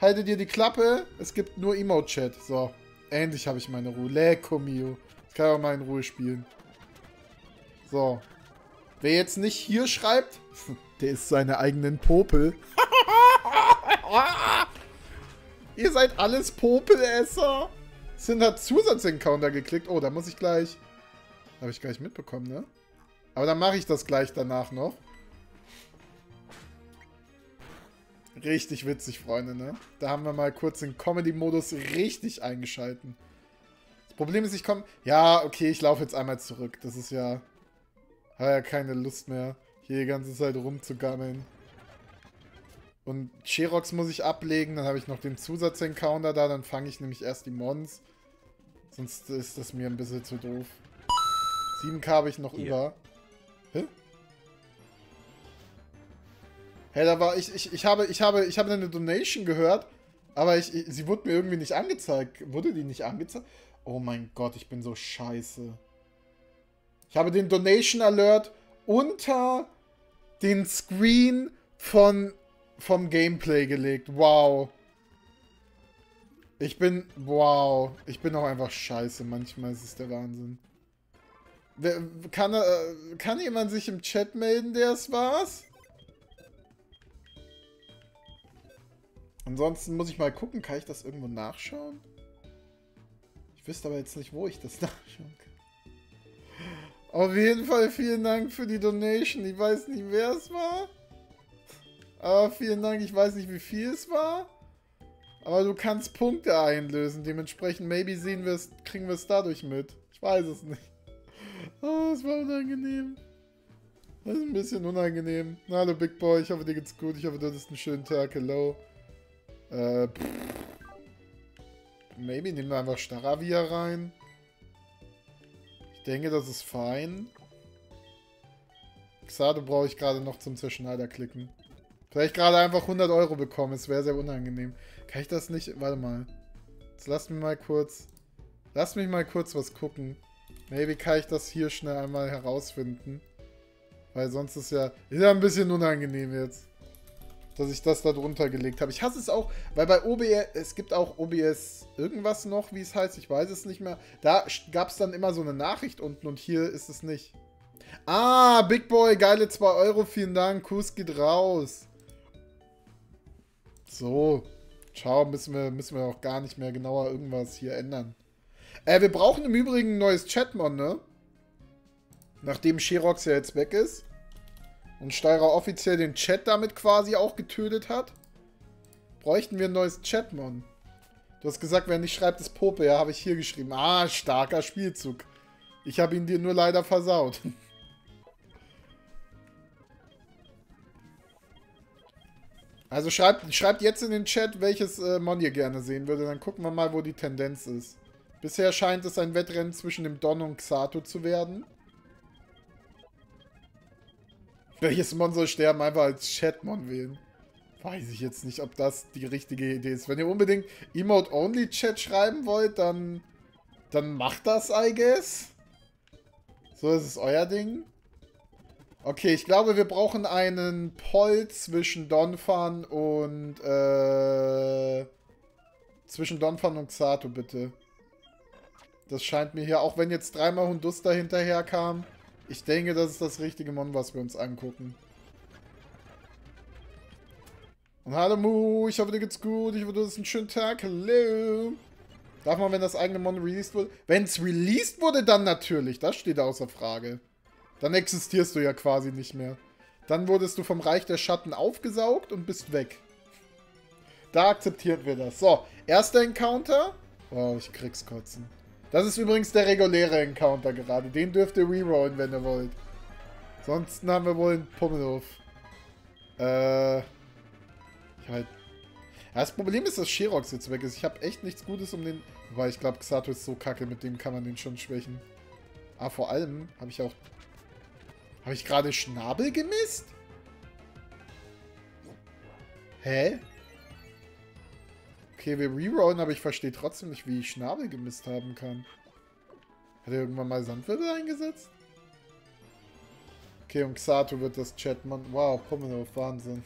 haltet ihr die Klappe. Es gibt nur Emote-Chat. So, endlich habe ich meine Ruhe. Lecco mio. Jetzt kann ich auch mal in Ruhe spielen. So. Wer jetzt nicht hier schreibt, der ist seine eigenen Popel. Ihr seid alles Popelesser. Sin hat Zusatzencounter geklickt. Oh, da muss ich gleich. Habe ich gleich mitbekommen, ne? Aber dann mache ich das gleich danach noch. Richtig witzig, Freunde, ne? Da haben wir mal kurz den Comedy-Modus richtig eingeschalten. Das Problem ist, ich komme... Ja, okay, ich laufe jetzt einmal zurück. Das ist ja... Habe ja keine Lust mehr, hier die ganze Zeit rumzugammeln. Und Sherox muss ich ablegen, dann habe ich noch den Zusatzencounter da, dann fange ich nämlich erst die Mons. Sonst ist das mir ein bisschen zu doof. 7k habe ich noch Hier. über. Hä? Hä, da war ich, ich, ich habe, ich habe, ich habe eine Donation gehört, aber ich, ich, sie wurde mir irgendwie nicht angezeigt. Wurde die nicht angezeigt? Oh mein Gott, ich bin so scheiße. Ich habe den Donation Alert unter den Screen von vom Gameplay gelegt. Wow. Ich bin wow, ich bin auch einfach scheiße. Manchmal ist es der Wahnsinn. Wer, kann, äh, kann jemand sich im Chat melden, der es war's? Ansonsten muss ich mal gucken, kann ich das irgendwo nachschauen? Ich wüsste aber jetzt nicht, wo ich das nachschauen kann. Auf jeden Fall vielen Dank für die Donation. Ich weiß nicht, wer es war. Aber vielen Dank, ich weiß nicht, wie viel es war. Aber du kannst Punkte einlösen. Dementsprechend, maybe sehen wir es, kriegen wir es dadurch mit. Ich weiß es nicht. Oh, es war unangenehm. Das ist ein bisschen unangenehm. Na, hallo Big Boy, ich hoffe, dir geht's gut. Ich hoffe, du hattest einen schönen Tag. Hello. Äh, pff. Maybe nehmen wir einfach Staravia rein. Denke, das ist fein. Xado brauche ich gerade noch zum Zerschneider klicken. Vielleicht gerade einfach 100 Euro bekommen. Es wäre sehr unangenehm. Kann ich das nicht... Warte mal. Jetzt lass mich mal kurz... Lass mich mal kurz was gucken. Maybe kann ich das hier schnell einmal herausfinden. Weil sonst ist ja... Ist ja ein bisschen unangenehm jetzt. Dass ich das da drunter gelegt habe. Ich hasse es auch, weil bei OBS... Es gibt auch OBS irgendwas noch, wie es heißt. Ich weiß es nicht mehr. Da gab es dann immer so eine Nachricht unten und hier ist es nicht. Ah, Big Boy, geile 2 Euro, vielen Dank. Kuss geht raus. So. Ciao, müssen wir, müssen wir auch gar nicht mehr genauer irgendwas hier ändern. Äh, wir brauchen im Übrigen ein neues Chatmon, ne? Nachdem Sherox ja jetzt weg ist. Und Steirer offiziell den Chat damit quasi auch getötet hat. Bräuchten wir ein neues Chatmon. Du hast gesagt, wer nicht schreibt, ist Pope. Ja, habe ich hier geschrieben. Ah, starker Spielzug. Ich habe ihn dir nur leider versaut. Also schreibt, schreibt jetzt in den Chat, welches äh, Mon ihr gerne sehen würde. Dann gucken wir mal, wo die Tendenz ist. Bisher scheint es ein Wettrennen zwischen dem Don und Xato zu werden. Welches Mon soll sterben? Einfach als Chatmon wählen. Weiß ich jetzt nicht, ob das die richtige Idee ist. Wenn ihr unbedingt Emote-Only-Chat schreiben wollt, dann, dann macht das, I guess. So ist es euer Ding. Okay, ich glaube, wir brauchen einen Poll zwischen Donphan und, äh, zwischen Donphan und Xato, bitte. Das scheint mir hier, auch wenn jetzt dreimal Hunduster hinterher kam, ich denke, das ist das richtige Mon, was wir uns angucken. Und hallo Mu, ich hoffe, dir geht's gut, ich hoffe, du hast einen schönen Tag, hallo. Darf man, wenn das eigene Mon released wurde? Wenn es released wurde, dann natürlich, das steht außer Frage. Dann existierst du ja quasi nicht mehr. Dann wurdest du vom Reich der Schatten aufgesaugt und bist weg. Da akzeptieren wir das. So, erster Encounter. Oh, ich krieg's kotzen. Das ist übrigens der reguläre Encounter gerade. Den dürft ihr rerollen, wenn ihr wollt. Sonst haben wir wohl einen Pummelhof. Äh. Ich halt. Ja, das Problem ist, dass Sherox jetzt weg ist. Ich habe echt nichts Gutes um den. Wobei ich glaube, Xato ist so kacke, mit dem kann man den schon schwächen. Aber vor allem habe ich auch. Habe ich gerade Schnabel gemisst? Hä? Okay, wir rerollen, aber ich verstehe trotzdem nicht, wie ich Schnabel gemisst haben kann. Hat er irgendwann mal Sandwirbel eingesetzt? Okay, und Xato wird das Chatman. Wow, Pummelhof, Wahnsinn.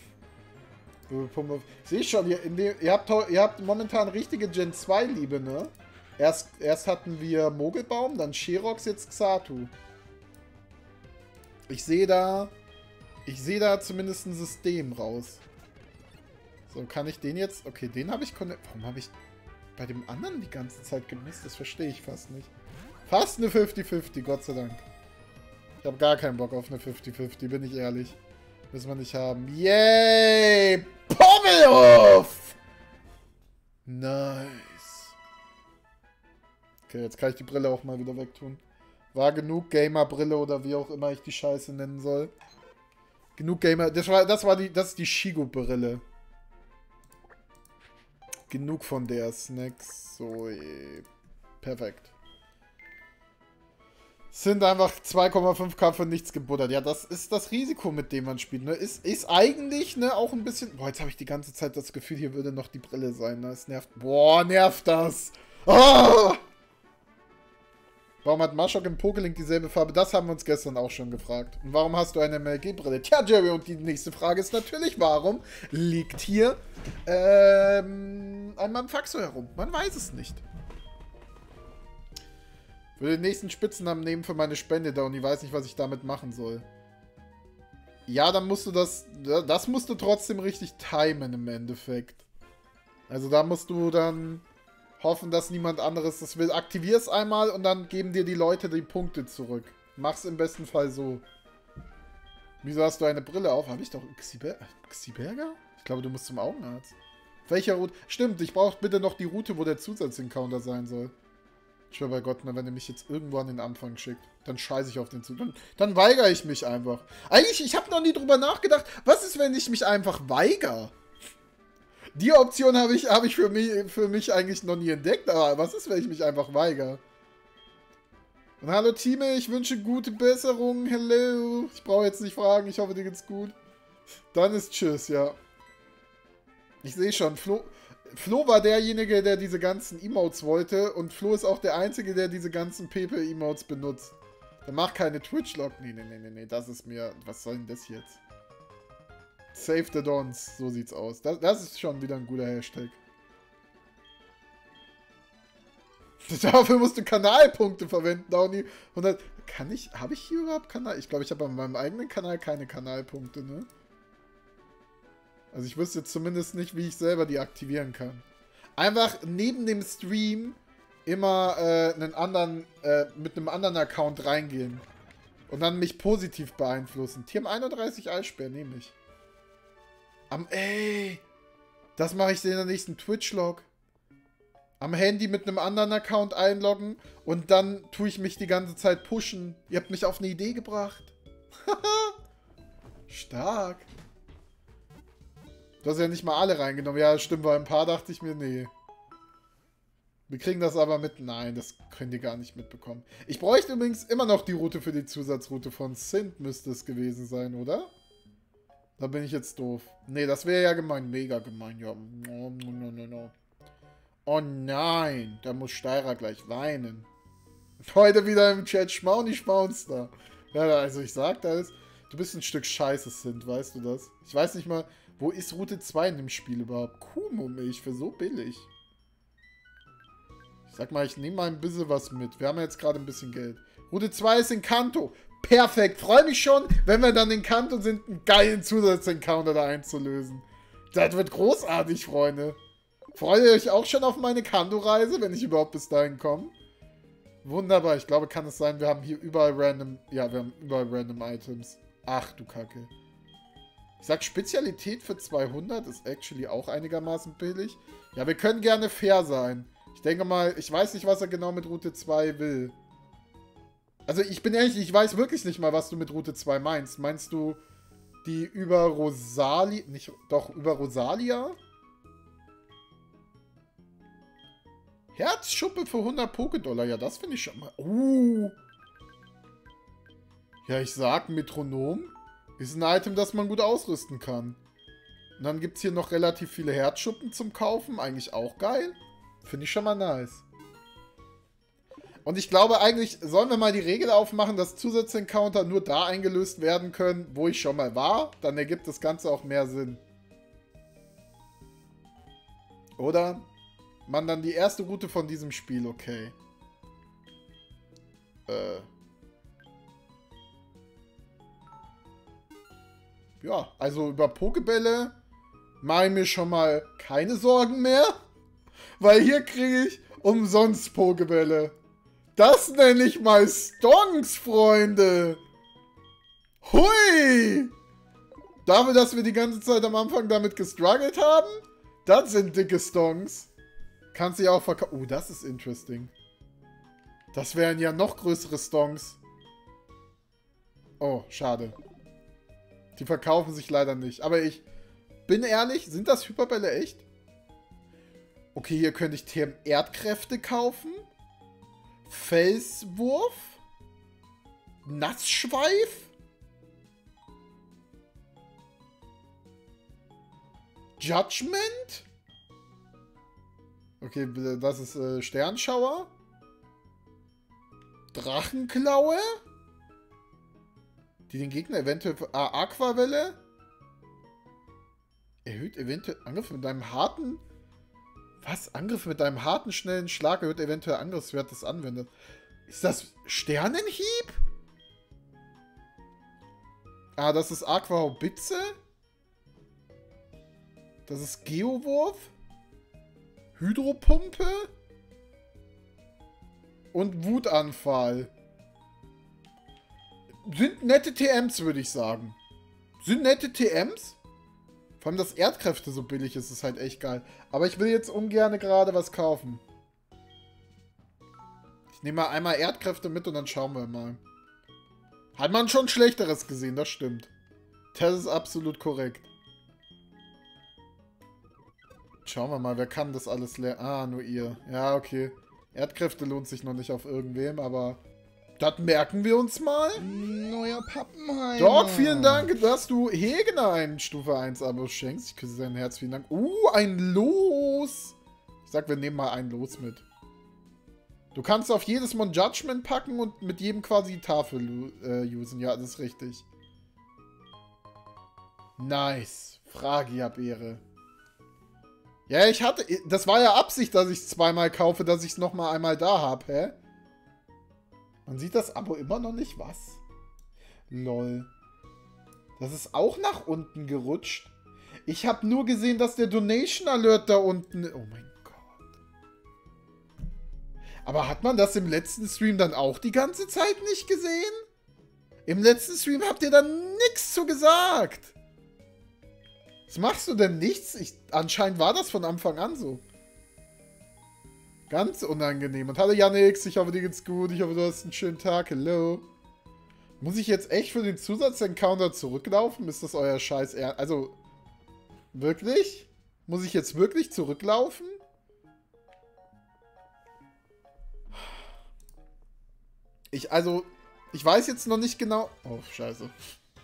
Pummelhof. Sehe schon, ihr, dem, ihr, habt, ihr habt momentan richtige Gen 2 Liebe, ne? Erst, erst hatten wir Mogelbaum, dann Sherox, jetzt Xatu. Ich sehe da. Ich sehe da zumindest ein System raus. So, kann ich den jetzt... Okay, den habe ich... Warum habe ich bei dem anderen die ganze Zeit gemisst? Das verstehe ich fast nicht. Fast eine 50-50, Gott sei Dank. Ich habe gar keinen Bock auf eine 50-50, bin ich ehrlich. Müssen wir nicht haben. Yay! Pommelhof! Nice. Okay, jetzt kann ich die Brille auch mal wieder wegtun. War genug Gamer-Brille oder wie auch immer ich die Scheiße nennen soll. Genug Gamer... Das war, das war die... Das ist die Shigo-Brille. Genug von der Snacks. So, eh. perfekt. Sind einfach 2,5k für nichts gebuttert. Ja, das ist das Risiko, mit dem man spielt. Ne? Ist, ist eigentlich ne, auch ein bisschen... Boah, jetzt habe ich die ganze Zeit das Gefühl, hier würde noch die Brille sein. Ne? Es nervt... Boah, nervt das! Oh! Warum hat Marshok im Pokelink dieselbe Farbe? Das haben wir uns gestern auch schon gefragt. Und warum hast du eine MLG-Brille? Tja, Jerry, und die nächste Frage ist natürlich, warum liegt hier ähm, ein Manfaxo herum? Man weiß es nicht. Ich will den nächsten Spitzennamen nehmen für meine Spende da und ich weiß nicht, was ich damit machen soll. Ja, dann musst du das... Das musst du trotzdem richtig timen im Endeffekt. Also da musst du dann hoffen, dass niemand anderes das will. Aktivier es einmal und dann geben dir die Leute die Punkte zurück. Mach's im besten Fall so. Wieso hast du eine Brille auf? Habe ich doch Xiber Xiberger? Ich glaube, du musst zum Augenarzt. Welcher Route? Stimmt, ich brauche bitte noch die Route, wo der Zusatzencounter sein soll. Ich schwör bei Gott, wenn er mich jetzt irgendwo an den Anfang schickt, dann scheiße ich auf den Zug. Dann, dann weigere ich mich einfach. Eigentlich, ich habe noch nie drüber nachgedacht, was ist, wenn ich mich einfach weigere? Die Option habe ich, hab ich für, mich, für mich eigentlich noch nie entdeckt, aber was ist, wenn ich mich einfach weigere? Und hallo Time, ich wünsche gute Besserung. Hello. Ich brauche jetzt nicht fragen, ich hoffe, dir geht's gut. Dann ist Tschüss, ja. Ich sehe schon, Flo, Flo war derjenige, der diese ganzen Emotes wollte und Flo ist auch der Einzige, der diese ganzen Pepe-Emotes benutzt. Der macht keine Twitch-Log. Nee, nee, nee, nee, nee, das ist mir... Was soll denn das jetzt? Save the Dons, so sieht's aus. Das, das ist schon wieder ein guter Hashtag. Dafür musst du Kanalpunkte verwenden, Downy. 100. Kann ich, habe ich hier überhaupt Kanal? Ich glaube, ich habe an meinem eigenen Kanal keine Kanalpunkte, ne? Also ich wüsste jetzt zumindest nicht, wie ich selber die aktivieren kann. Einfach neben dem Stream immer äh, einen anderen, äh, mit einem anderen Account reingehen. Und dann mich positiv beeinflussen. Team 31 Eisbär nehme ich. Am, ey, das mache ich in der nächsten Twitch-Log. Am Handy mit einem anderen Account einloggen und dann tue ich mich die ganze Zeit pushen. Ihr habt mich auf eine Idee gebracht. Stark. Du hast ja nicht mal alle reingenommen. Ja, stimmt, bei ein paar dachte ich mir, nee. Wir kriegen das aber mit. Nein, das könnt ihr gar nicht mitbekommen. Ich bräuchte übrigens immer noch die Route für die Zusatzroute von Sint, müsste es gewesen sein, oder? Da bin ich jetzt doof. Nee, das wäre ja gemein. Mega gemein, ja. No, no, no, no. Oh nein, da muss Steirer gleich weinen. Heute wieder im Chat Schmauni Schmaunster. Ja, also ich sag das. Du bist ein Stück Scheiße, Sint, weißt du das? Ich weiß nicht mal, wo ist Route 2 in dem Spiel überhaupt? Kumo-Milch für so billig. Ich sag mal, ich nehme mal ein bisschen was mit. Wir haben jetzt gerade ein bisschen Geld. Route 2 ist in Kanto. Perfekt. Freue mich schon, wenn wir dann in Kanto sind, einen geilen Zusatzencounter da einzulösen. Das wird großartig, Freunde. Freut ihr euch auch schon auf meine Kanto-Reise, wenn ich überhaupt bis dahin komme? Wunderbar. Ich glaube, kann es sein, wir haben hier überall random... Ja, wir haben überall random Items. Ach, du Kacke. Ich sag, Spezialität für 200 ist actually auch einigermaßen billig. Ja, wir können gerne fair sein. Ich denke mal, ich weiß nicht, was er genau mit Route 2 will. Also ich bin ehrlich, ich weiß wirklich nicht mal, was du mit Route 2 meinst. Meinst du die über Rosalia, nicht, doch, über Rosalia? Herzschuppe für 100 Pokédollar, ja, das finde ich schon mal... Uh. Ja, ich sag, Metronom ist ein Item, das man gut ausrüsten kann. Und dann gibt es hier noch relativ viele Herzschuppen zum Kaufen, eigentlich auch geil. Finde ich schon mal nice. Und ich glaube eigentlich, sollen wir mal die Regel aufmachen, dass Zusatzencounter nur da eingelöst werden können, wo ich schon mal war. Dann ergibt das Ganze auch mehr Sinn. Oder? Man dann die erste Route von diesem Spiel, okay. Äh. Ja, also über Pokebälle mache ich mir schon mal keine Sorgen mehr. Weil hier kriege ich umsonst Pokebälle. Das nenne ich mal Stonks, Freunde. Hui! Dafür, dass wir die ganze Zeit am Anfang damit gestruggelt haben, das sind dicke Stonks. Kannst du ja auch verkaufen. Oh, das ist interesting. Das wären ja noch größere Stonks. Oh, schade. Die verkaufen sich leider nicht. Aber ich bin ehrlich, sind das Hyperbälle echt? Okay, hier könnte ich TM Erdkräfte kaufen. Felswurf? Nassschweif? Judgment? Okay, das ist äh, Sternschauer. Drachenklaue? Die den Gegner eventuell... Ah, Aquavelle? Erhöht eventuell Angriff mit einem harten... Was? Angriff mit einem harten, schnellen Schlag erhöht eventuell Angriffswert des Anwenders. Ist das Sternenhieb? Ah, das ist Aquahobitze? Das ist Geowurf? Hydropumpe? Und Wutanfall. Sind nette TMs, würde ich sagen. Sind nette TMs? Vor allem, dass Erdkräfte so billig ist, ist halt echt geil. Aber ich will jetzt ungern gerade was kaufen. Ich nehme mal einmal Erdkräfte mit und dann schauen wir mal. Hat man schon Schlechteres gesehen, das stimmt. Das ist absolut korrekt. Schauen wir mal, wer kann das alles lernen? Ah, nur ihr. Ja, okay. Erdkräfte lohnt sich noch nicht auf irgendwem, aber das merken wir uns mal. Neuer Pappenheimer. Doc, vielen Dank, dass du Hegener ein Stufe 1 Abo schenkst. Ich küsse dein Herz, vielen Dank. Uh, ein Los. Ich sag, wir nehmen mal ein Los mit. Du kannst auf jedes Mon Judgment packen und mit jedem quasi die Tafel äh, usen. Ja, das ist richtig. Nice. Frage ab Ehre. Ja, ich hatte... Das war ja Absicht, dass ich es zweimal kaufe, dass ich es nochmal einmal da habe, hä? Man sieht das Abo immer noch nicht, was? Lol. Das ist auch nach unten gerutscht. Ich habe nur gesehen, dass der Donation Alert da unten... Oh mein Gott. Aber hat man das im letzten Stream dann auch die ganze Zeit nicht gesehen? Im letzten Stream habt ihr dann nichts zu gesagt. Was machst du denn nichts? Ich, anscheinend war das von Anfang an so. Ganz unangenehm. Und hallo Yannick, ich hoffe dir geht's gut. Ich hoffe du hast einen schönen Tag. Hello. Muss ich jetzt echt für den Zusatzencounter zurücklaufen? Ist das euer Scheiß? Also, wirklich? Muss ich jetzt wirklich zurücklaufen? Ich, also, ich weiß jetzt noch nicht genau... Oh, scheiße.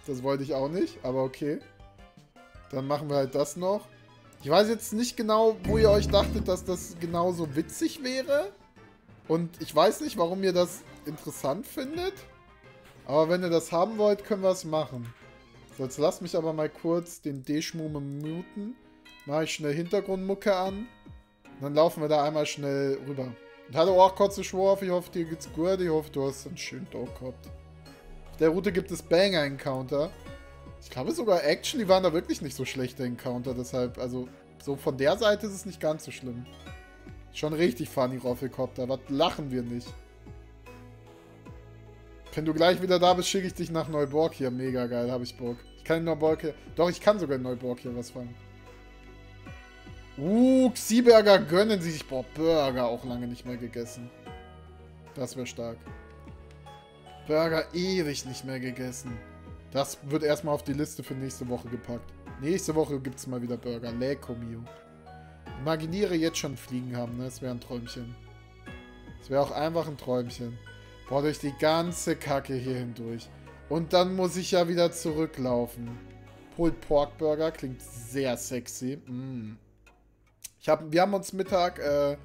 Das wollte ich auch nicht, aber okay. Dann machen wir halt das noch. Ich weiß jetzt nicht genau, wo ihr euch dachtet, dass das genauso witzig wäre. Und ich weiß nicht, warum ihr das interessant findet. Aber wenn ihr das haben wollt, können wir es machen. So, jetzt lasst mich aber mal kurz den D-Schmume muten. Mache ich schnell Hintergrundmucke an. Und dann laufen wir da einmal schnell rüber. Und hallo auch kurze Schworf, ich hoffe dir geht's gut. Ich hoffe, du hast einen schönen Tag gehabt. Auf der Route gibt es Banger-Encounter. Ich glaube sogar, actually waren da wirklich nicht so schlechte Encounter, deshalb, also, so von der Seite ist es nicht ganz so schlimm. Schon richtig funny, Roffelkopter, was lachen wir nicht. Wenn du gleich wieder da bist, schicke ich dich nach Neuborg hier. Mega geil, habe ich Bock. Ich kann in Neuborg hier... Doch, ich kann sogar in Neuborg hier was fangen. Uh, Xieberger gönnen sie sich. Boah, Burger auch lange nicht mehr gegessen. Das wäre stark. Burger ewig nicht mehr gegessen. Das wird erstmal auf die Liste für nächste Woche gepackt. Nächste Woche gibt es mal wieder Burger. Leco mio. Imaginiere jetzt schon Fliegen haben, ne? Das wäre ein Träumchen. Das wäre auch einfach ein Träumchen. Boah, durch die ganze Kacke hier hindurch. Und dann muss ich ja wieder zurücklaufen. Pulled Pork Burger klingt sehr sexy. Mm. Ich hab, wir haben uns Mittag äh,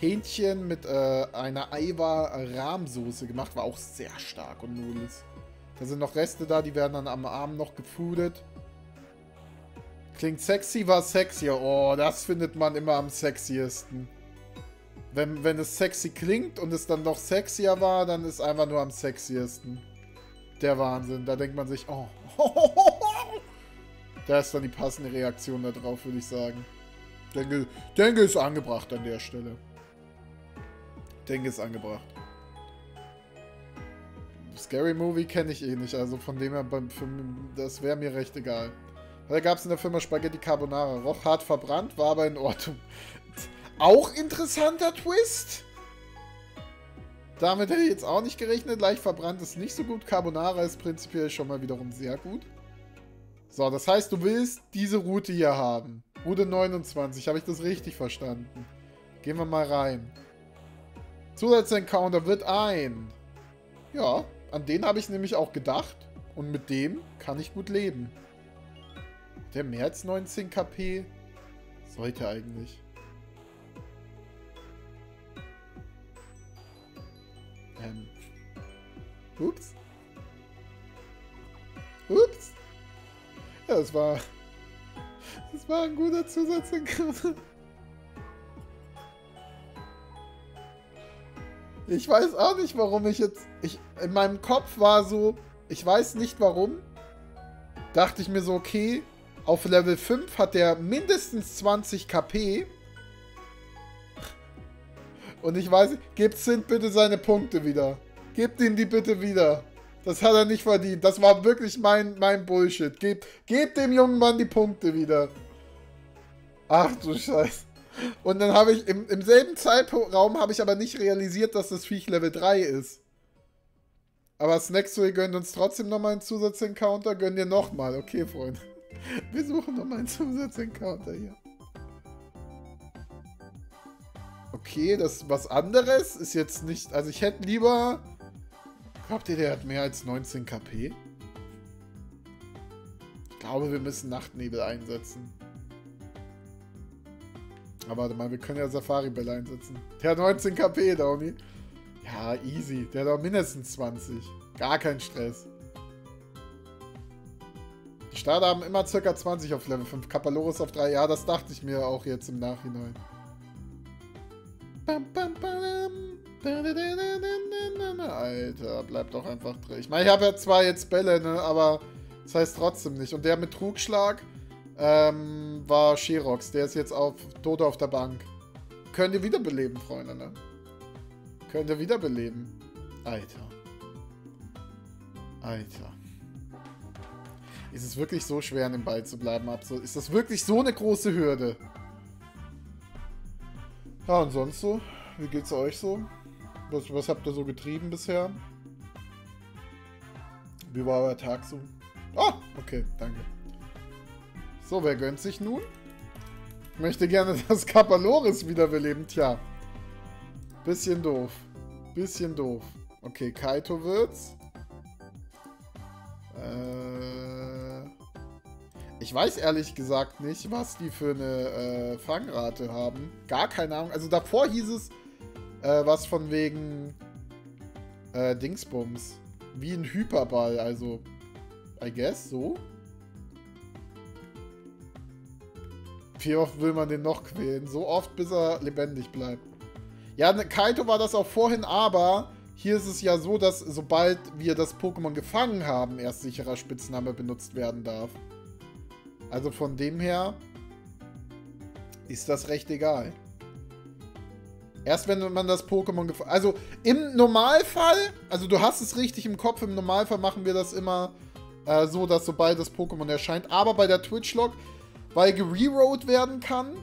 Hähnchen mit äh, einer Aiwa-Rahmsoße gemacht. War auch sehr stark und nudels. Da sind noch Reste da, die werden dann am Abend noch gefoodet. Klingt sexy, war sexier. Oh, das findet man immer am sexiesten. Wenn, wenn es sexy klingt und es dann noch sexier war, dann ist einfach nur am sexiesten. Der Wahnsinn. Da denkt man sich, oh. da ist dann die passende Reaktion darauf, würde ich sagen. Denke, denke ist angebracht an der Stelle. Denke ist angebracht. Scary Movie kenne ich eh nicht, also von dem her, das wäre mir recht egal. Da gab es in der Firma Spaghetti Carbonara. Roch hart verbrannt, war aber in Ordnung. Auch interessanter Twist. Damit hätte ich jetzt auch nicht gerechnet. Leicht verbrannt ist nicht so gut. Carbonara ist prinzipiell schon mal wiederum sehr gut. So, das heißt, du willst diese Route hier haben. Route 29, habe ich das richtig verstanden? Gehen wir mal rein. Zusatzencounter wird ein. Ja, an den habe ich nämlich auch gedacht. Und mit dem kann ich gut leben. Der mehr als 19 KP? Sollte eigentlich. Ähm. Ups. Ups. Ja, das war... Das war ein guter Zusatz. Ich weiß auch nicht, warum ich jetzt... Ich, in meinem Kopf war so... Ich weiß nicht warum. Dachte ich mir so, okay, auf Level 5 hat der mindestens 20 KP. Und ich weiß, gebt Sint bitte seine Punkte wieder. Gebt ihm die bitte wieder. Das hat er nicht verdient. Das war wirklich mein, mein Bullshit. Gebt, gebt dem jungen Mann die Punkte wieder. Ach du Scheiße. Und dann habe ich im, im selben Zeitraum habe ich aber nicht realisiert, dass das Viech Level 3 ist. Aber Snacksway gönnt uns trotzdem nochmal einen Zusatzencounter. Gönn dir nochmal. Okay, Freunde. Wir suchen nochmal einen Zusatzencounter hier. Okay, das ist was anderes. Ist jetzt nicht... Also ich hätte lieber... Glaubt ihr, der hat mehr als 19 KP? Ich glaube, wir müssen Nachtnebel einsetzen. Aber warte mal, wir können ja Safari-Bälle einsetzen. Der hat 19 KP, Downey. Ja, easy. Der hat auch mindestens 20. Gar kein Stress. Die Starter haben immer ca. 20 auf Level 5. Kapaloris auf 3. Ja, das dachte ich mir auch jetzt im Nachhinein. Alter, bleib doch einfach drin. Ich meine, ich habe ja zwar jetzt Bälle, ne, aber das heißt trotzdem nicht. Und der mit Trugschlag ähm, war Sherox. Der ist jetzt auf Tote auf der Bank. Könnt ihr wiederbeleben, Freunde, ne? Könnt ihr wiederbeleben. Alter. Alter. Ist es wirklich so schwer, an dem Ball zu bleiben? Ist das wirklich so eine große Hürde? Ja, und sonst so? Wie geht's euch so? Was, was habt ihr so getrieben bisher? Wie war euer Tag so? Ah, okay, danke. So, wer gönnt sich nun? Ich möchte gerne das Kapaloris wiederbeleben. Tja. Bisschen doof. Bisschen doof. Okay, Kaito wird's. Äh, ich weiß ehrlich gesagt nicht, was die für eine äh, Fangrate haben. Gar keine Ahnung. Also davor hieß es äh, was von wegen äh, Dingsbums. Wie ein Hyperball, also I guess so. Wie oft will man den noch quälen? So oft, bis er lebendig bleibt. Ja, ne, Kaito war das auch vorhin, aber hier ist es ja so, dass sobald wir das Pokémon gefangen haben, erst sicherer Spitzname benutzt werden darf. Also von dem her ist das recht egal. Erst wenn man das Pokémon gefangen Also im Normalfall, also du hast es richtig im Kopf, im Normalfall machen wir das immer äh, so, dass sobald das Pokémon erscheint. Aber bei der Twitch-Log weil gererollt werden kann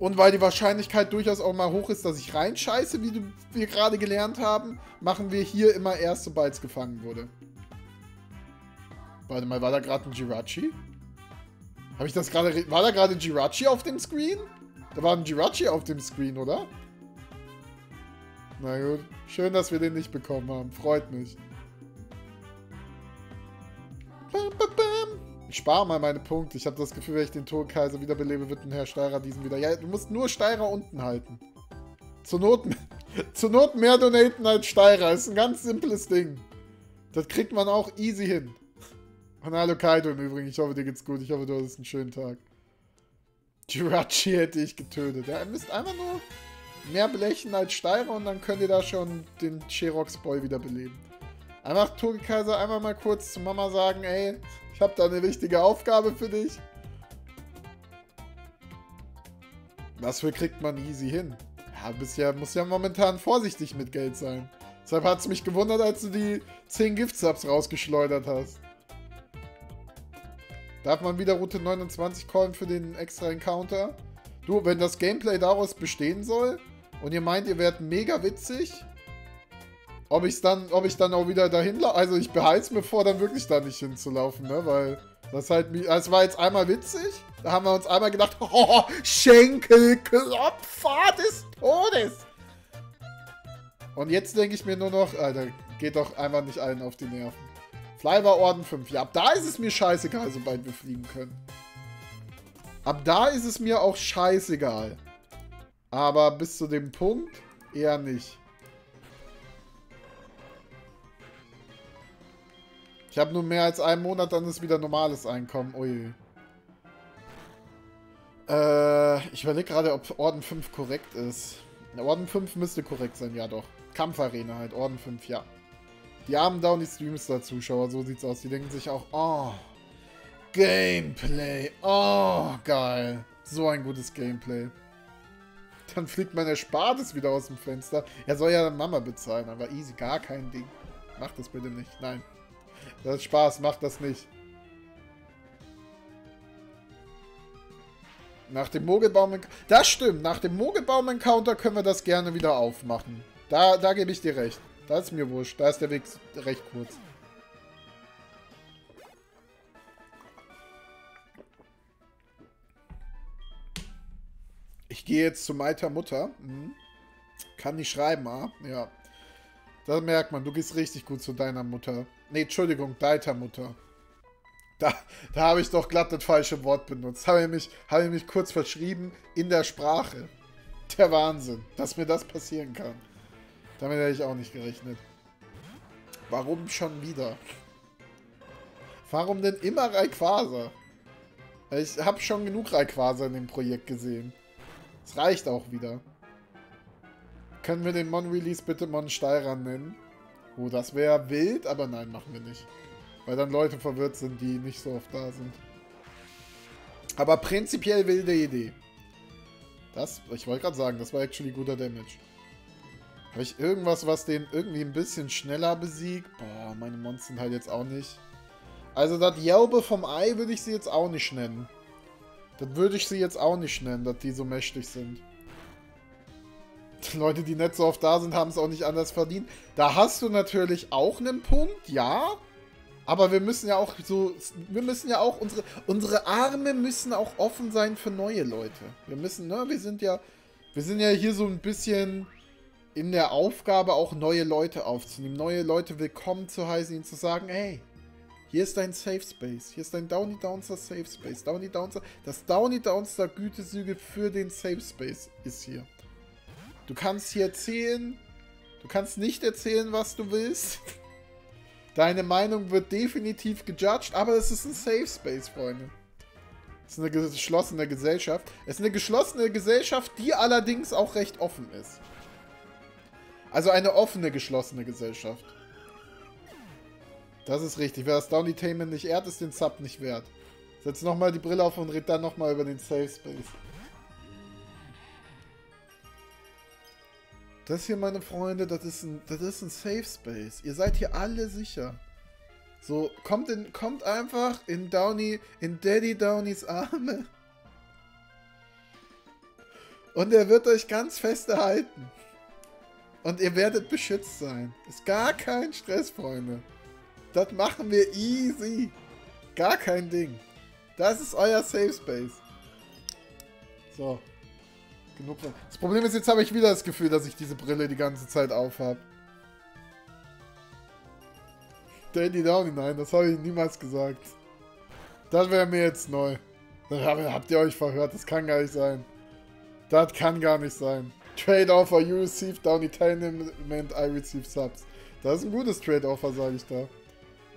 Und weil die Wahrscheinlichkeit durchaus auch mal hoch ist, dass ich reinscheiße, wie wir gerade gelernt haben, machen wir hier immer erst, sobald es gefangen wurde. Warte mal, war da gerade ein Jirachi? Habe ich das gerade... War da gerade Jirachi auf dem Screen? Da war ein Jirachi auf dem Screen, oder? Na gut. Schön, dass wir den nicht bekommen haben. Freut mich. Ich spare mal meine Punkte. Ich habe das Gefühl, wenn ich den Tonkaiser wiederbelebe, wird ein Herr Steirer diesen wieder... Ja, du musst nur Steirer unten halten. Zur Not, zur Not mehr donaten als Steirer. Ist ein ganz simples Ding. Das kriegt man auch easy hin. Und hallo Kaido im Übrigen. Ich hoffe, dir geht's gut. Ich hoffe, du hattest einen schönen Tag. Jirachi hätte ich getötet. Ja, ihr müsst einfach nur mehr blechen als Steirer und dann könnt ihr da schon den Cherox Boy wiederbeleben. Einfach Kaiser einmal mal kurz zu Mama sagen, ey, habe da eine wichtige Aufgabe für dich. Was für kriegt man easy hin? Ja, bisher muss ja momentan vorsichtig mit Geld sein. Deshalb hat es mich gewundert, als du die 10 Gift-Subs rausgeschleudert hast. Darf man wieder Route 29 callen für den extra Encounter? Du, wenn das Gameplay daraus bestehen soll und ihr meint, ihr werdet mega witzig, ob ich dann, ob ich dann auch wieder dahin laufe, also ich behalte mir vor, dann wirklich da nicht hinzulaufen, ne, weil das halt, es war jetzt einmal witzig, da haben wir uns einmal gedacht, oh, Schenkelklopfer des Todes. Und jetzt denke ich mir nur noch, Alter, geht doch einfach nicht allen auf die Nerven. Fly war Orden 5. Ja, ab da ist es mir scheißegal, sobald wir fliegen können. Ab da ist es mir auch scheißegal. Aber bis zu dem Punkt eher nicht. Ich habe nur mehr als einen Monat, dann ist wieder normales Einkommen. Ui. Äh, ich überlege gerade, ob Orden 5 korrekt ist. Orden 5 müsste korrekt sein, ja doch. Kampfarena halt, Orden 5, ja. Die armen Downy Streamstar-Zuschauer, so sieht's aus. Die denken sich auch, oh, Gameplay, oh, geil. So ein gutes Gameplay. Dann fliegt mein Erspartes wieder aus dem Fenster. Er soll ja Mama bezahlen, aber easy, gar kein Ding. Mach das bitte nicht, nein. Das ist Spaß, mach das nicht. Nach dem Mogelbaum... Das stimmt, nach dem Mogelbaum-Encounter können wir das gerne wieder aufmachen. Da, da gebe ich dir recht. Da ist mir wurscht. Da ist der Weg recht kurz. Ich gehe jetzt zu meiner Mutter. Hm. Kann nicht schreiben, ah? Ja. Da merkt man, du gehst richtig gut zu deiner Mutter. Ne, Entschuldigung, deiner Mutter. Da, da habe ich doch glatt das falsche Wort benutzt. Habe ich, mich, habe ich mich kurz verschrieben in der Sprache. Der Wahnsinn, dass mir das passieren kann. Damit hätte ich auch nicht gerechnet. Warum schon wieder? Warum denn immer Rayquaza? Ich habe schon genug Rayquaza in dem Projekt gesehen. Es reicht auch wieder. Können wir den Mon-Release bitte Mon Steiran nennen? Oh, das wäre wild, aber nein, machen wir nicht. Weil dann Leute verwirrt sind, die nicht so oft da sind. Aber prinzipiell wilde Idee. Das, ich wollte gerade sagen, das war actually guter Damage. Habe ich irgendwas, was den irgendwie ein bisschen schneller besiegt? Boah, meine Monster sind halt jetzt auch nicht. Also das Jelbe vom Ei würde ich sie jetzt auch nicht nennen. Das würde ich sie jetzt auch nicht nennen, dass die so mächtig sind. Die Leute, die nicht so oft da sind, haben es auch nicht anders verdient. Da hast du natürlich auch einen Punkt, ja. Aber wir müssen ja auch so, wir müssen ja auch, unsere, unsere Arme müssen auch offen sein für neue Leute. Wir müssen, ne, wir sind ja, wir sind ja hier so ein bisschen in der Aufgabe auch neue Leute aufzunehmen, neue Leute willkommen zu heißen, ihnen zu sagen, hey, hier ist dein Safe Space, hier ist dein Downy Downster Safe Space. Downy Downster, das Downy Downster Gütesiegel für den Safe Space ist hier. Du kannst hier erzählen, du kannst nicht erzählen, was du willst. Deine Meinung wird definitiv gejudged, aber es ist ein Safe Space, Freunde. Es ist eine geschlossene Gesellschaft. Es ist eine geschlossene Gesellschaft, die allerdings auch recht offen ist. Also eine offene, geschlossene Gesellschaft. Das ist richtig. Wer das Downetainment nicht ehrt, ist den Sub nicht wert. Setz nochmal die Brille auf und red dann nochmal über den Safe Space. Das hier, meine Freunde, das ist, ein, das ist ein Safe Space. Ihr seid hier alle sicher. So, kommt, in, kommt einfach in Downy, in Daddy Downys Arme. Und er wird euch ganz fest erhalten. Und ihr werdet beschützt sein. Ist gar kein Stress, Freunde. Das machen wir easy. Gar kein Ding. Das ist euer Safe Space. So. Genug. Das Problem ist, jetzt habe ich wieder das Gefühl, dass ich diese Brille die ganze Zeit aufhab. Danny Downey, nein, das habe ich niemals gesagt. Das wäre mir jetzt neu. Habt ihr euch verhört? Das kann gar nicht sein. Das kann gar nicht sein. Trade-Offer, you receive Downey Teilnehmend, I receive Subs. Das ist ein gutes Trade-Offer, sage ich da.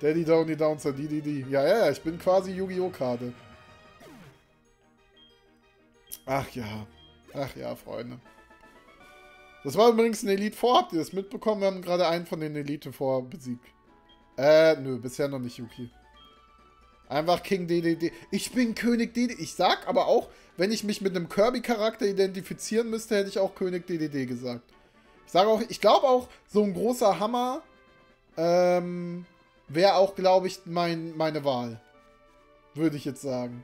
Daddy Downey Downser, DDD. Ja, ja, ja, ich bin quasi Yu-Gi-Oh! Karte. Ach ja. Ach ja, Freunde. Das war übrigens ein Elite 4. Habt ihr das mitbekommen? Wir haben gerade einen von den Elite 4 besiegt. Äh, nö, bisher noch nicht Yuki. Einfach King DDD. Ich bin König DDD. Ich sag aber auch, wenn ich mich mit einem Kirby-Charakter identifizieren müsste, hätte ich auch König DDD gesagt. Ich sage auch, ich glaube auch, so ein großer Hammer ähm, wäre auch, glaube ich, mein, meine Wahl. Würde ich jetzt sagen.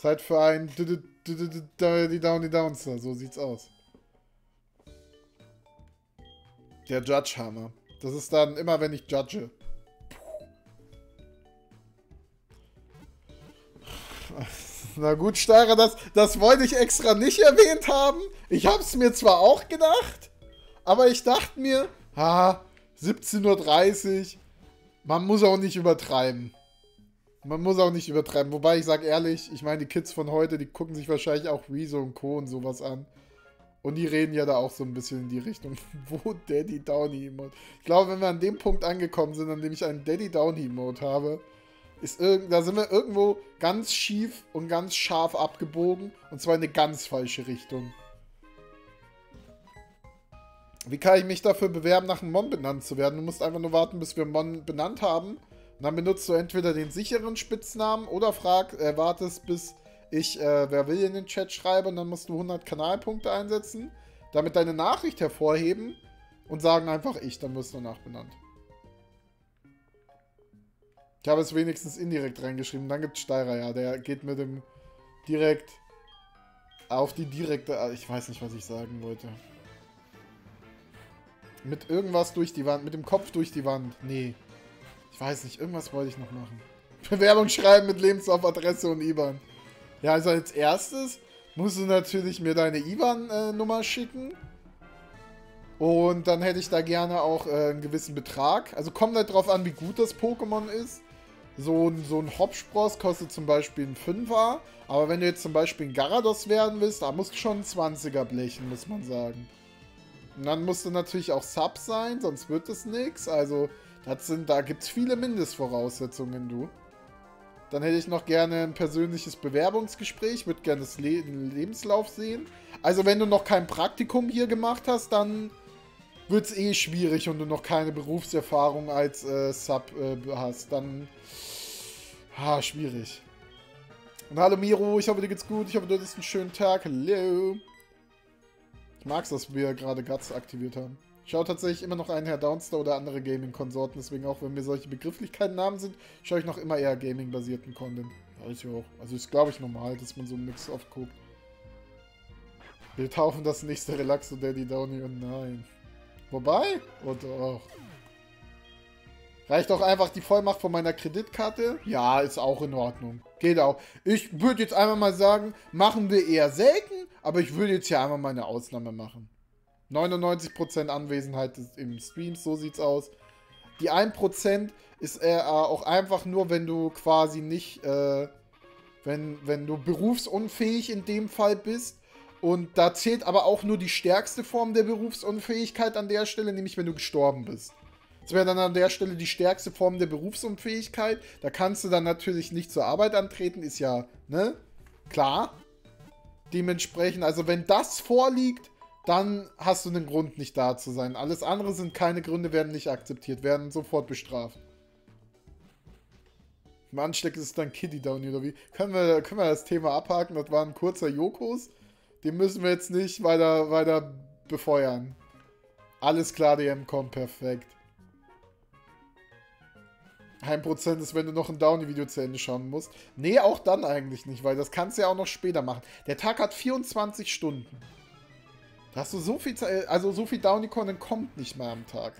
Zeit für ein die Downy Downster. So sieht's aus. Der Judge Hammer. Das ist dann immer, wenn ich judge. Na gut, Steirer, das, das wollte ich extra nicht erwähnt haben. Ich habe es mir zwar auch gedacht, aber ich dachte mir, ha, 17.30 Uhr, man muss auch nicht übertreiben. Man muss auch nicht übertreiben. Wobei ich sage ehrlich, ich meine, die Kids von heute, die gucken sich wahrscheinlich auch Rezo und Co. und sowas an. Und die reden ja da auch so ein bisschen in die Richtung, wo Daddy Downy Emote. Ich glaube, wenn wir an dem Punkt angekommen sind, an dem ich einen Daddy Downy Emote habe, ist da sind wir irgendwo ganz schief und ganz scharf abgebogen. Und zwar in eine ganz falsche Richtung. Wie kann ich mich dafür bewerben, nach einem Mon benannt zu werden? Du musst einfach nur warten, bis wir Mon benannt haben. Dann benutzt du entweder den sicheren Spitznamen oder frag, äh, wartest, bis ich äh, Wer will in den Chat schreibe und dann musst du 100 Kanalpunkte einsetzen, damit deine Nachricht hervorheben und sagen einfach ich, dann wirst du nachbenannt. Ich habe es wenigstens indirekt reingeschrieben. Dann gibt es Steirer, ja. Der geht mit dem direkt auf die direkte... Ah, ich weiß nicht, was ich sagen wollte. Mit irgendwas durch die Wand. Mit dem Kopf durch die Wand. Nee. Weiß nicht, irgendwas wollte ich noch machen. Bewerbung schreiben mit Lebenslauf, Adresse und IBAN. Ja, also als erstes musst du natürlich mir deine IBAN-Nummer schicken. Und dann hätte ich da gerne auch äh, einen gewissen Betrag. Also kommt halt drauf an, wie gut das Pokémon ist. So ein, so ein Hopspross kostet zum Beispiel einen 5er. Aber wenn du jetzt zum Beispiel ein Garados werden willst, da musst du schon einen 20er blechen, muss man sagen. Und dann musst du natürlich auch Sub sein, sonst wird es nichts. Also das sind, da gibt es viele Mindestvoraussetzungen, du. Dann hätte ich noch gerne ein persönliches Bewerbungsgespräch, würde gerne das Le Lebenslauf sehen. Also wenn du noch kein Praktikum hier gemacht hast, dann wird es eh schwierig und du noch keine Berufserfahrung als äh, Sub äh, hast. Dann, ha, schwierig. Und hallo Miro, ich hoffe dir geht's gut. Ich hoffe, du hattest einen schönen Tag. Hallo. Ich mag's, dass wir gerade Guts aktiviert haben. Ich schaue tatsächlich immer noch einen Herr Downster oder andere Gaming-Konsorten, deswegen auch wenn mir solche Begrifflichkeiten Namen sind, schaue ich noch immer eher Gaming-basierten Content. Ist ja auch. Also ist glaube ich normal, dass man so einen Mix oft guckt. Wir taufen das nächste Relaxo Daddy Downy und nein. Wobei? Oh doch. Reicht auch einfach die Vollmacht von meiner Kreditkarte? Ja, ist auch in Ordnung. Geht auch. Ich würde jetzt einmal mal sagen, machen wir eher selten, aber ich würde jetzt hier einmal mal eine Ausnahme machen. 99% Anwesenheit im Stream, so sieht's aus. Die 1% ist äh, auch einfach nur, wenn du quasi nicht, äh, wenn, wenn du berufsunfähig in dem Fall bist. Und da zählt aber auch nur die stärkste Form der Berufsunfähigkeit an der Stelle, nämlich wenn du gestorben bist. Das wäre dann an der Stelle die stärkste Form der Berufsunfähigkeit. Da kannst du dann natürlich nicht zur Arbeit antreten, ist ja, ne? Klar. Dementsprechend, also wenn das vorliegt, dann hast du einen Grund, nicht da zu sein. Alles andere sind keine Gründe, werden nicht akzeptiert, werden sofort bestraft. Im Anschlag ist es dann Kitty Down oder wie? Können wir, können wir das Thema abhaken? Das war ein kurzer Jokos. Den müssen wir jetzt nicht weiter, weiter befeuern. Alles klar, DM kommt perfekt. Ein Prozent ist, wenn du noch ein Downy-Video zu Ende schauen musst. Nee, auch dann eigentlich nicht, weil das kannst du ja auch noch später machen. Der Tag hat 24 Stunden. Da hast du so viel Zeit, also so viel Downy-Content kommt nicht mehr am Tag.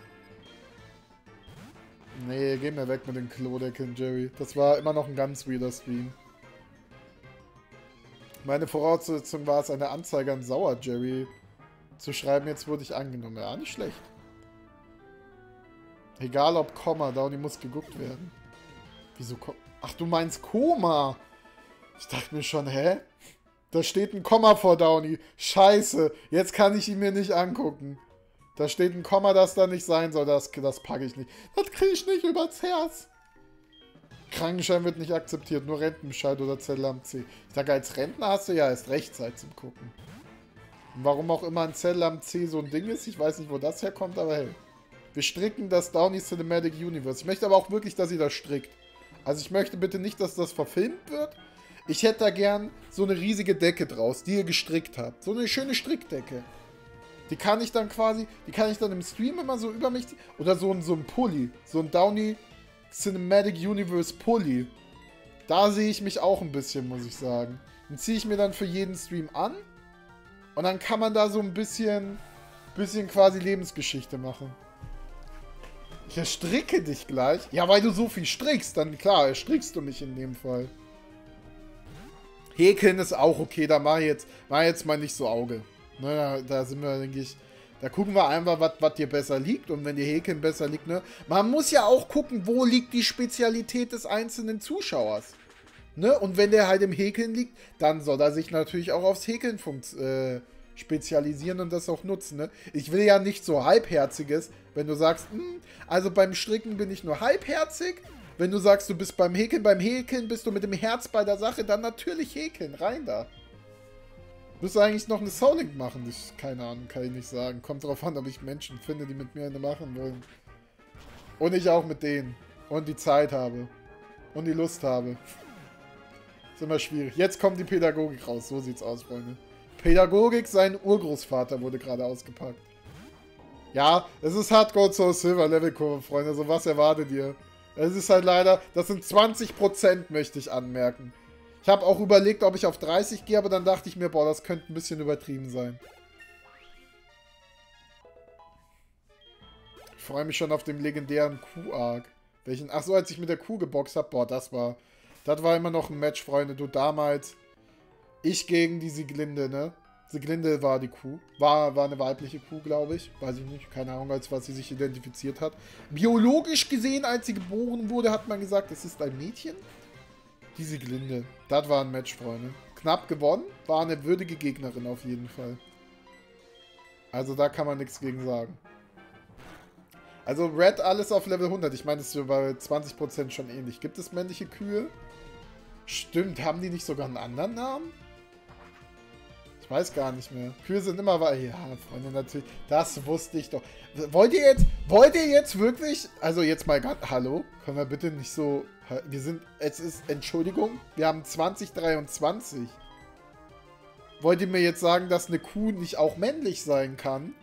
Nee, geh mir weg mit den Klodeckeln, Jerry. Das war immer noch ein ganz weirder Stream. Meine Voraussetzung war es, eine Anzeige an Sauer, Jerry zu schreiben. Jetzt wurde ich angenommen. Ja, nicht schlecht. Egal ob Komma, Downy muss geguckt werden. Wieso Komma? Ach, du meinst Koma. Ich dachte mir schon, hä? Da steht ein Komma vor Downy. Scheiße, jetzt kann ich ihn mir nicht angucken. Da steht ein Komma, das da nicht sein soll. Das, das packe ich nicht. Das kriege ich nicht übers Herz. Krankenschein wird nicht akzeptiert, nur Rentenbescheid oder Zelle am C. Ich sage, als Rentner hast du ja erst Rechtzeit zum Gucken. Und warum auch immer ein Zelle am C so ein Ding ist, ich weiß nicht, wo das herkommt, aber hey. Wir stricken das Downey Cinematic Universe. Ich möchte aber auch wirklich, dass ihr das strickt. Also ich möchte bitte nicht, dass das verfilmt wird. Ich hätte da gern so eine riesige Decke draus, die ihr gestrickt habt. So eine schöne Strickdecke. Die kann ich dann quasi, die kann ich dann im Stream immer so über mich. Oder so ein, so ein Pulli. So ein Downey Cinematic Universe Pulli. Da sehe ich mich auch ein bisschen, muss ich sagen. Den ziehe ich mir dann für jeden Stream an. Und dann kann man da so ein bisschen, bisschen quasi Lebensgeschichte machen. Ich erstricke dich gleich. Ja, weil du so viel strickst, dann klar, erstrickst du mich in dem Fall. Häkeln ist auch okay, da mach ich jetzt, mach jetzt mal nicht so Auge. Ne, da, da sind wir, denke ich, da gucken wir einfach, was dir besser liegt. Und wenn dir Häkeln besser liegt, ne? Man muss ja auch gucken, wo liegt die Spezialität des einzelnen Zuschauers. Ne? Und wenn der halt im Häkeln liegt, dann soll er sich natürlich auch aufs Häkeln äh, spezialisieren und das auch nutzen. Ne? Ich will ja nicht so halbherziges, wenn du sagst, hm, also beim Stricken bin ich nur halbherzig. Wenn du sagst, du bist beim Häkeln, beim Häkeln bist du mit dem Herz bei der Sache, dann natürlich Häkeln, rein da. Müsste eigentlich noch eine Soulink machen, ich, keine Ahnung, kann ich nicht sagen. Kommt drauf an, ob ich Menschen finde, die mit mir eine machen wollen. Und ich auch mit denen. Und die Zeit habe. Und die Lust habe. Ist immer schwierig. Jetzt kommt die Pädagogik raus, so sieht's aus, Freunde. Pädagogik, sein Urgroßvater wurde gerade ausgepackt. Ja, es ist Hardcore Soul Silver Levelkurve, Freunde. Also was erwartet ihr? Es ist halt leider, das sind 20%, möchte ich anmerken. Ich habe auch überlegt, ob ich auf 30 gehe, aber dann dachte ich mir, boah, das könnte ein bisschen übertrieben sein. Ich freue mich schon auf den legendären Q-Arc. Welchen, ach so, als ich mit der Kuh geboxt habe, boah, das war, das war immer noch ein Match, Freunde. Du damals, ich gegen die Sieglinde, ne? Siglinde war die Kuh. War, war eine weibliche Kuh, glaube ich. Weiß ich nicht. Keine Ahnung, als was sie sich identifiziert hat. Biologisch gesehen, als sie geboren wurde, hat man gesagt, es ist ein Mädchen. Die Siglinde. Das war ein Match, Freunde. Knapp gewonnen. War eine würdige Gegnerin auf jeden Fall. Also da kann man nichts gegen sagen. Also Red alles auf Level 100. Ich meine, das ist bei 20% schon ähnlich. Gibt es männliche Kühe? Stimmt, haben die nicht sogar einen anderen Namen? Weiß gar nicht mehr. Kühe sind immer weiter. Ja, Freunde, natürlich. Das wusste ich doch. Wollt ihr jetzt, wollt ihr jetzt wirklich, also jetzt mal hallo? Können wir bitte nicht so, wir sind, es ist, Entschuldigung, wir haben 2023. Wollt ihr mir jetzt sagen, dass eine Kuh nicht auch männlich sein kann?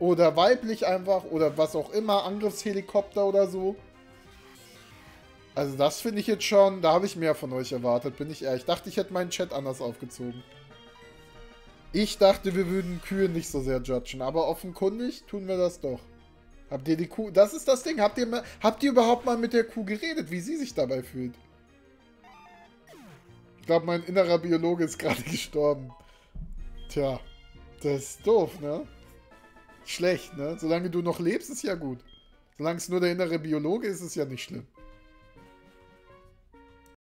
Oder weiblich einfach, oder was auch immer, Angriffshelikopter oder so? Also das finde ich jetzt schon, da habe ich mehr von euch erwartet, bin ich ehrlich. Ich dachte, ich hätte meinen Chat anders aufgezogen. Ich dachte, wir würden Kühe nicht so sehr judgen, aber offenkundig tun wir das doch. Habt ihr die Kuh... Das ist das Ding. Habt ihr, mal, habt ihr überhaupt mal mit der Kuh geredet, wie sie sich dabei fühlt? Ich glaube, mein innerer Biologe ist gerade gestorben. Tja, das ist doof, ne? Schlecht, ne? Solange du noch lebst, ist ja gut. Solange es nur der innere Biologe ist, ist es ja nicht schlimm.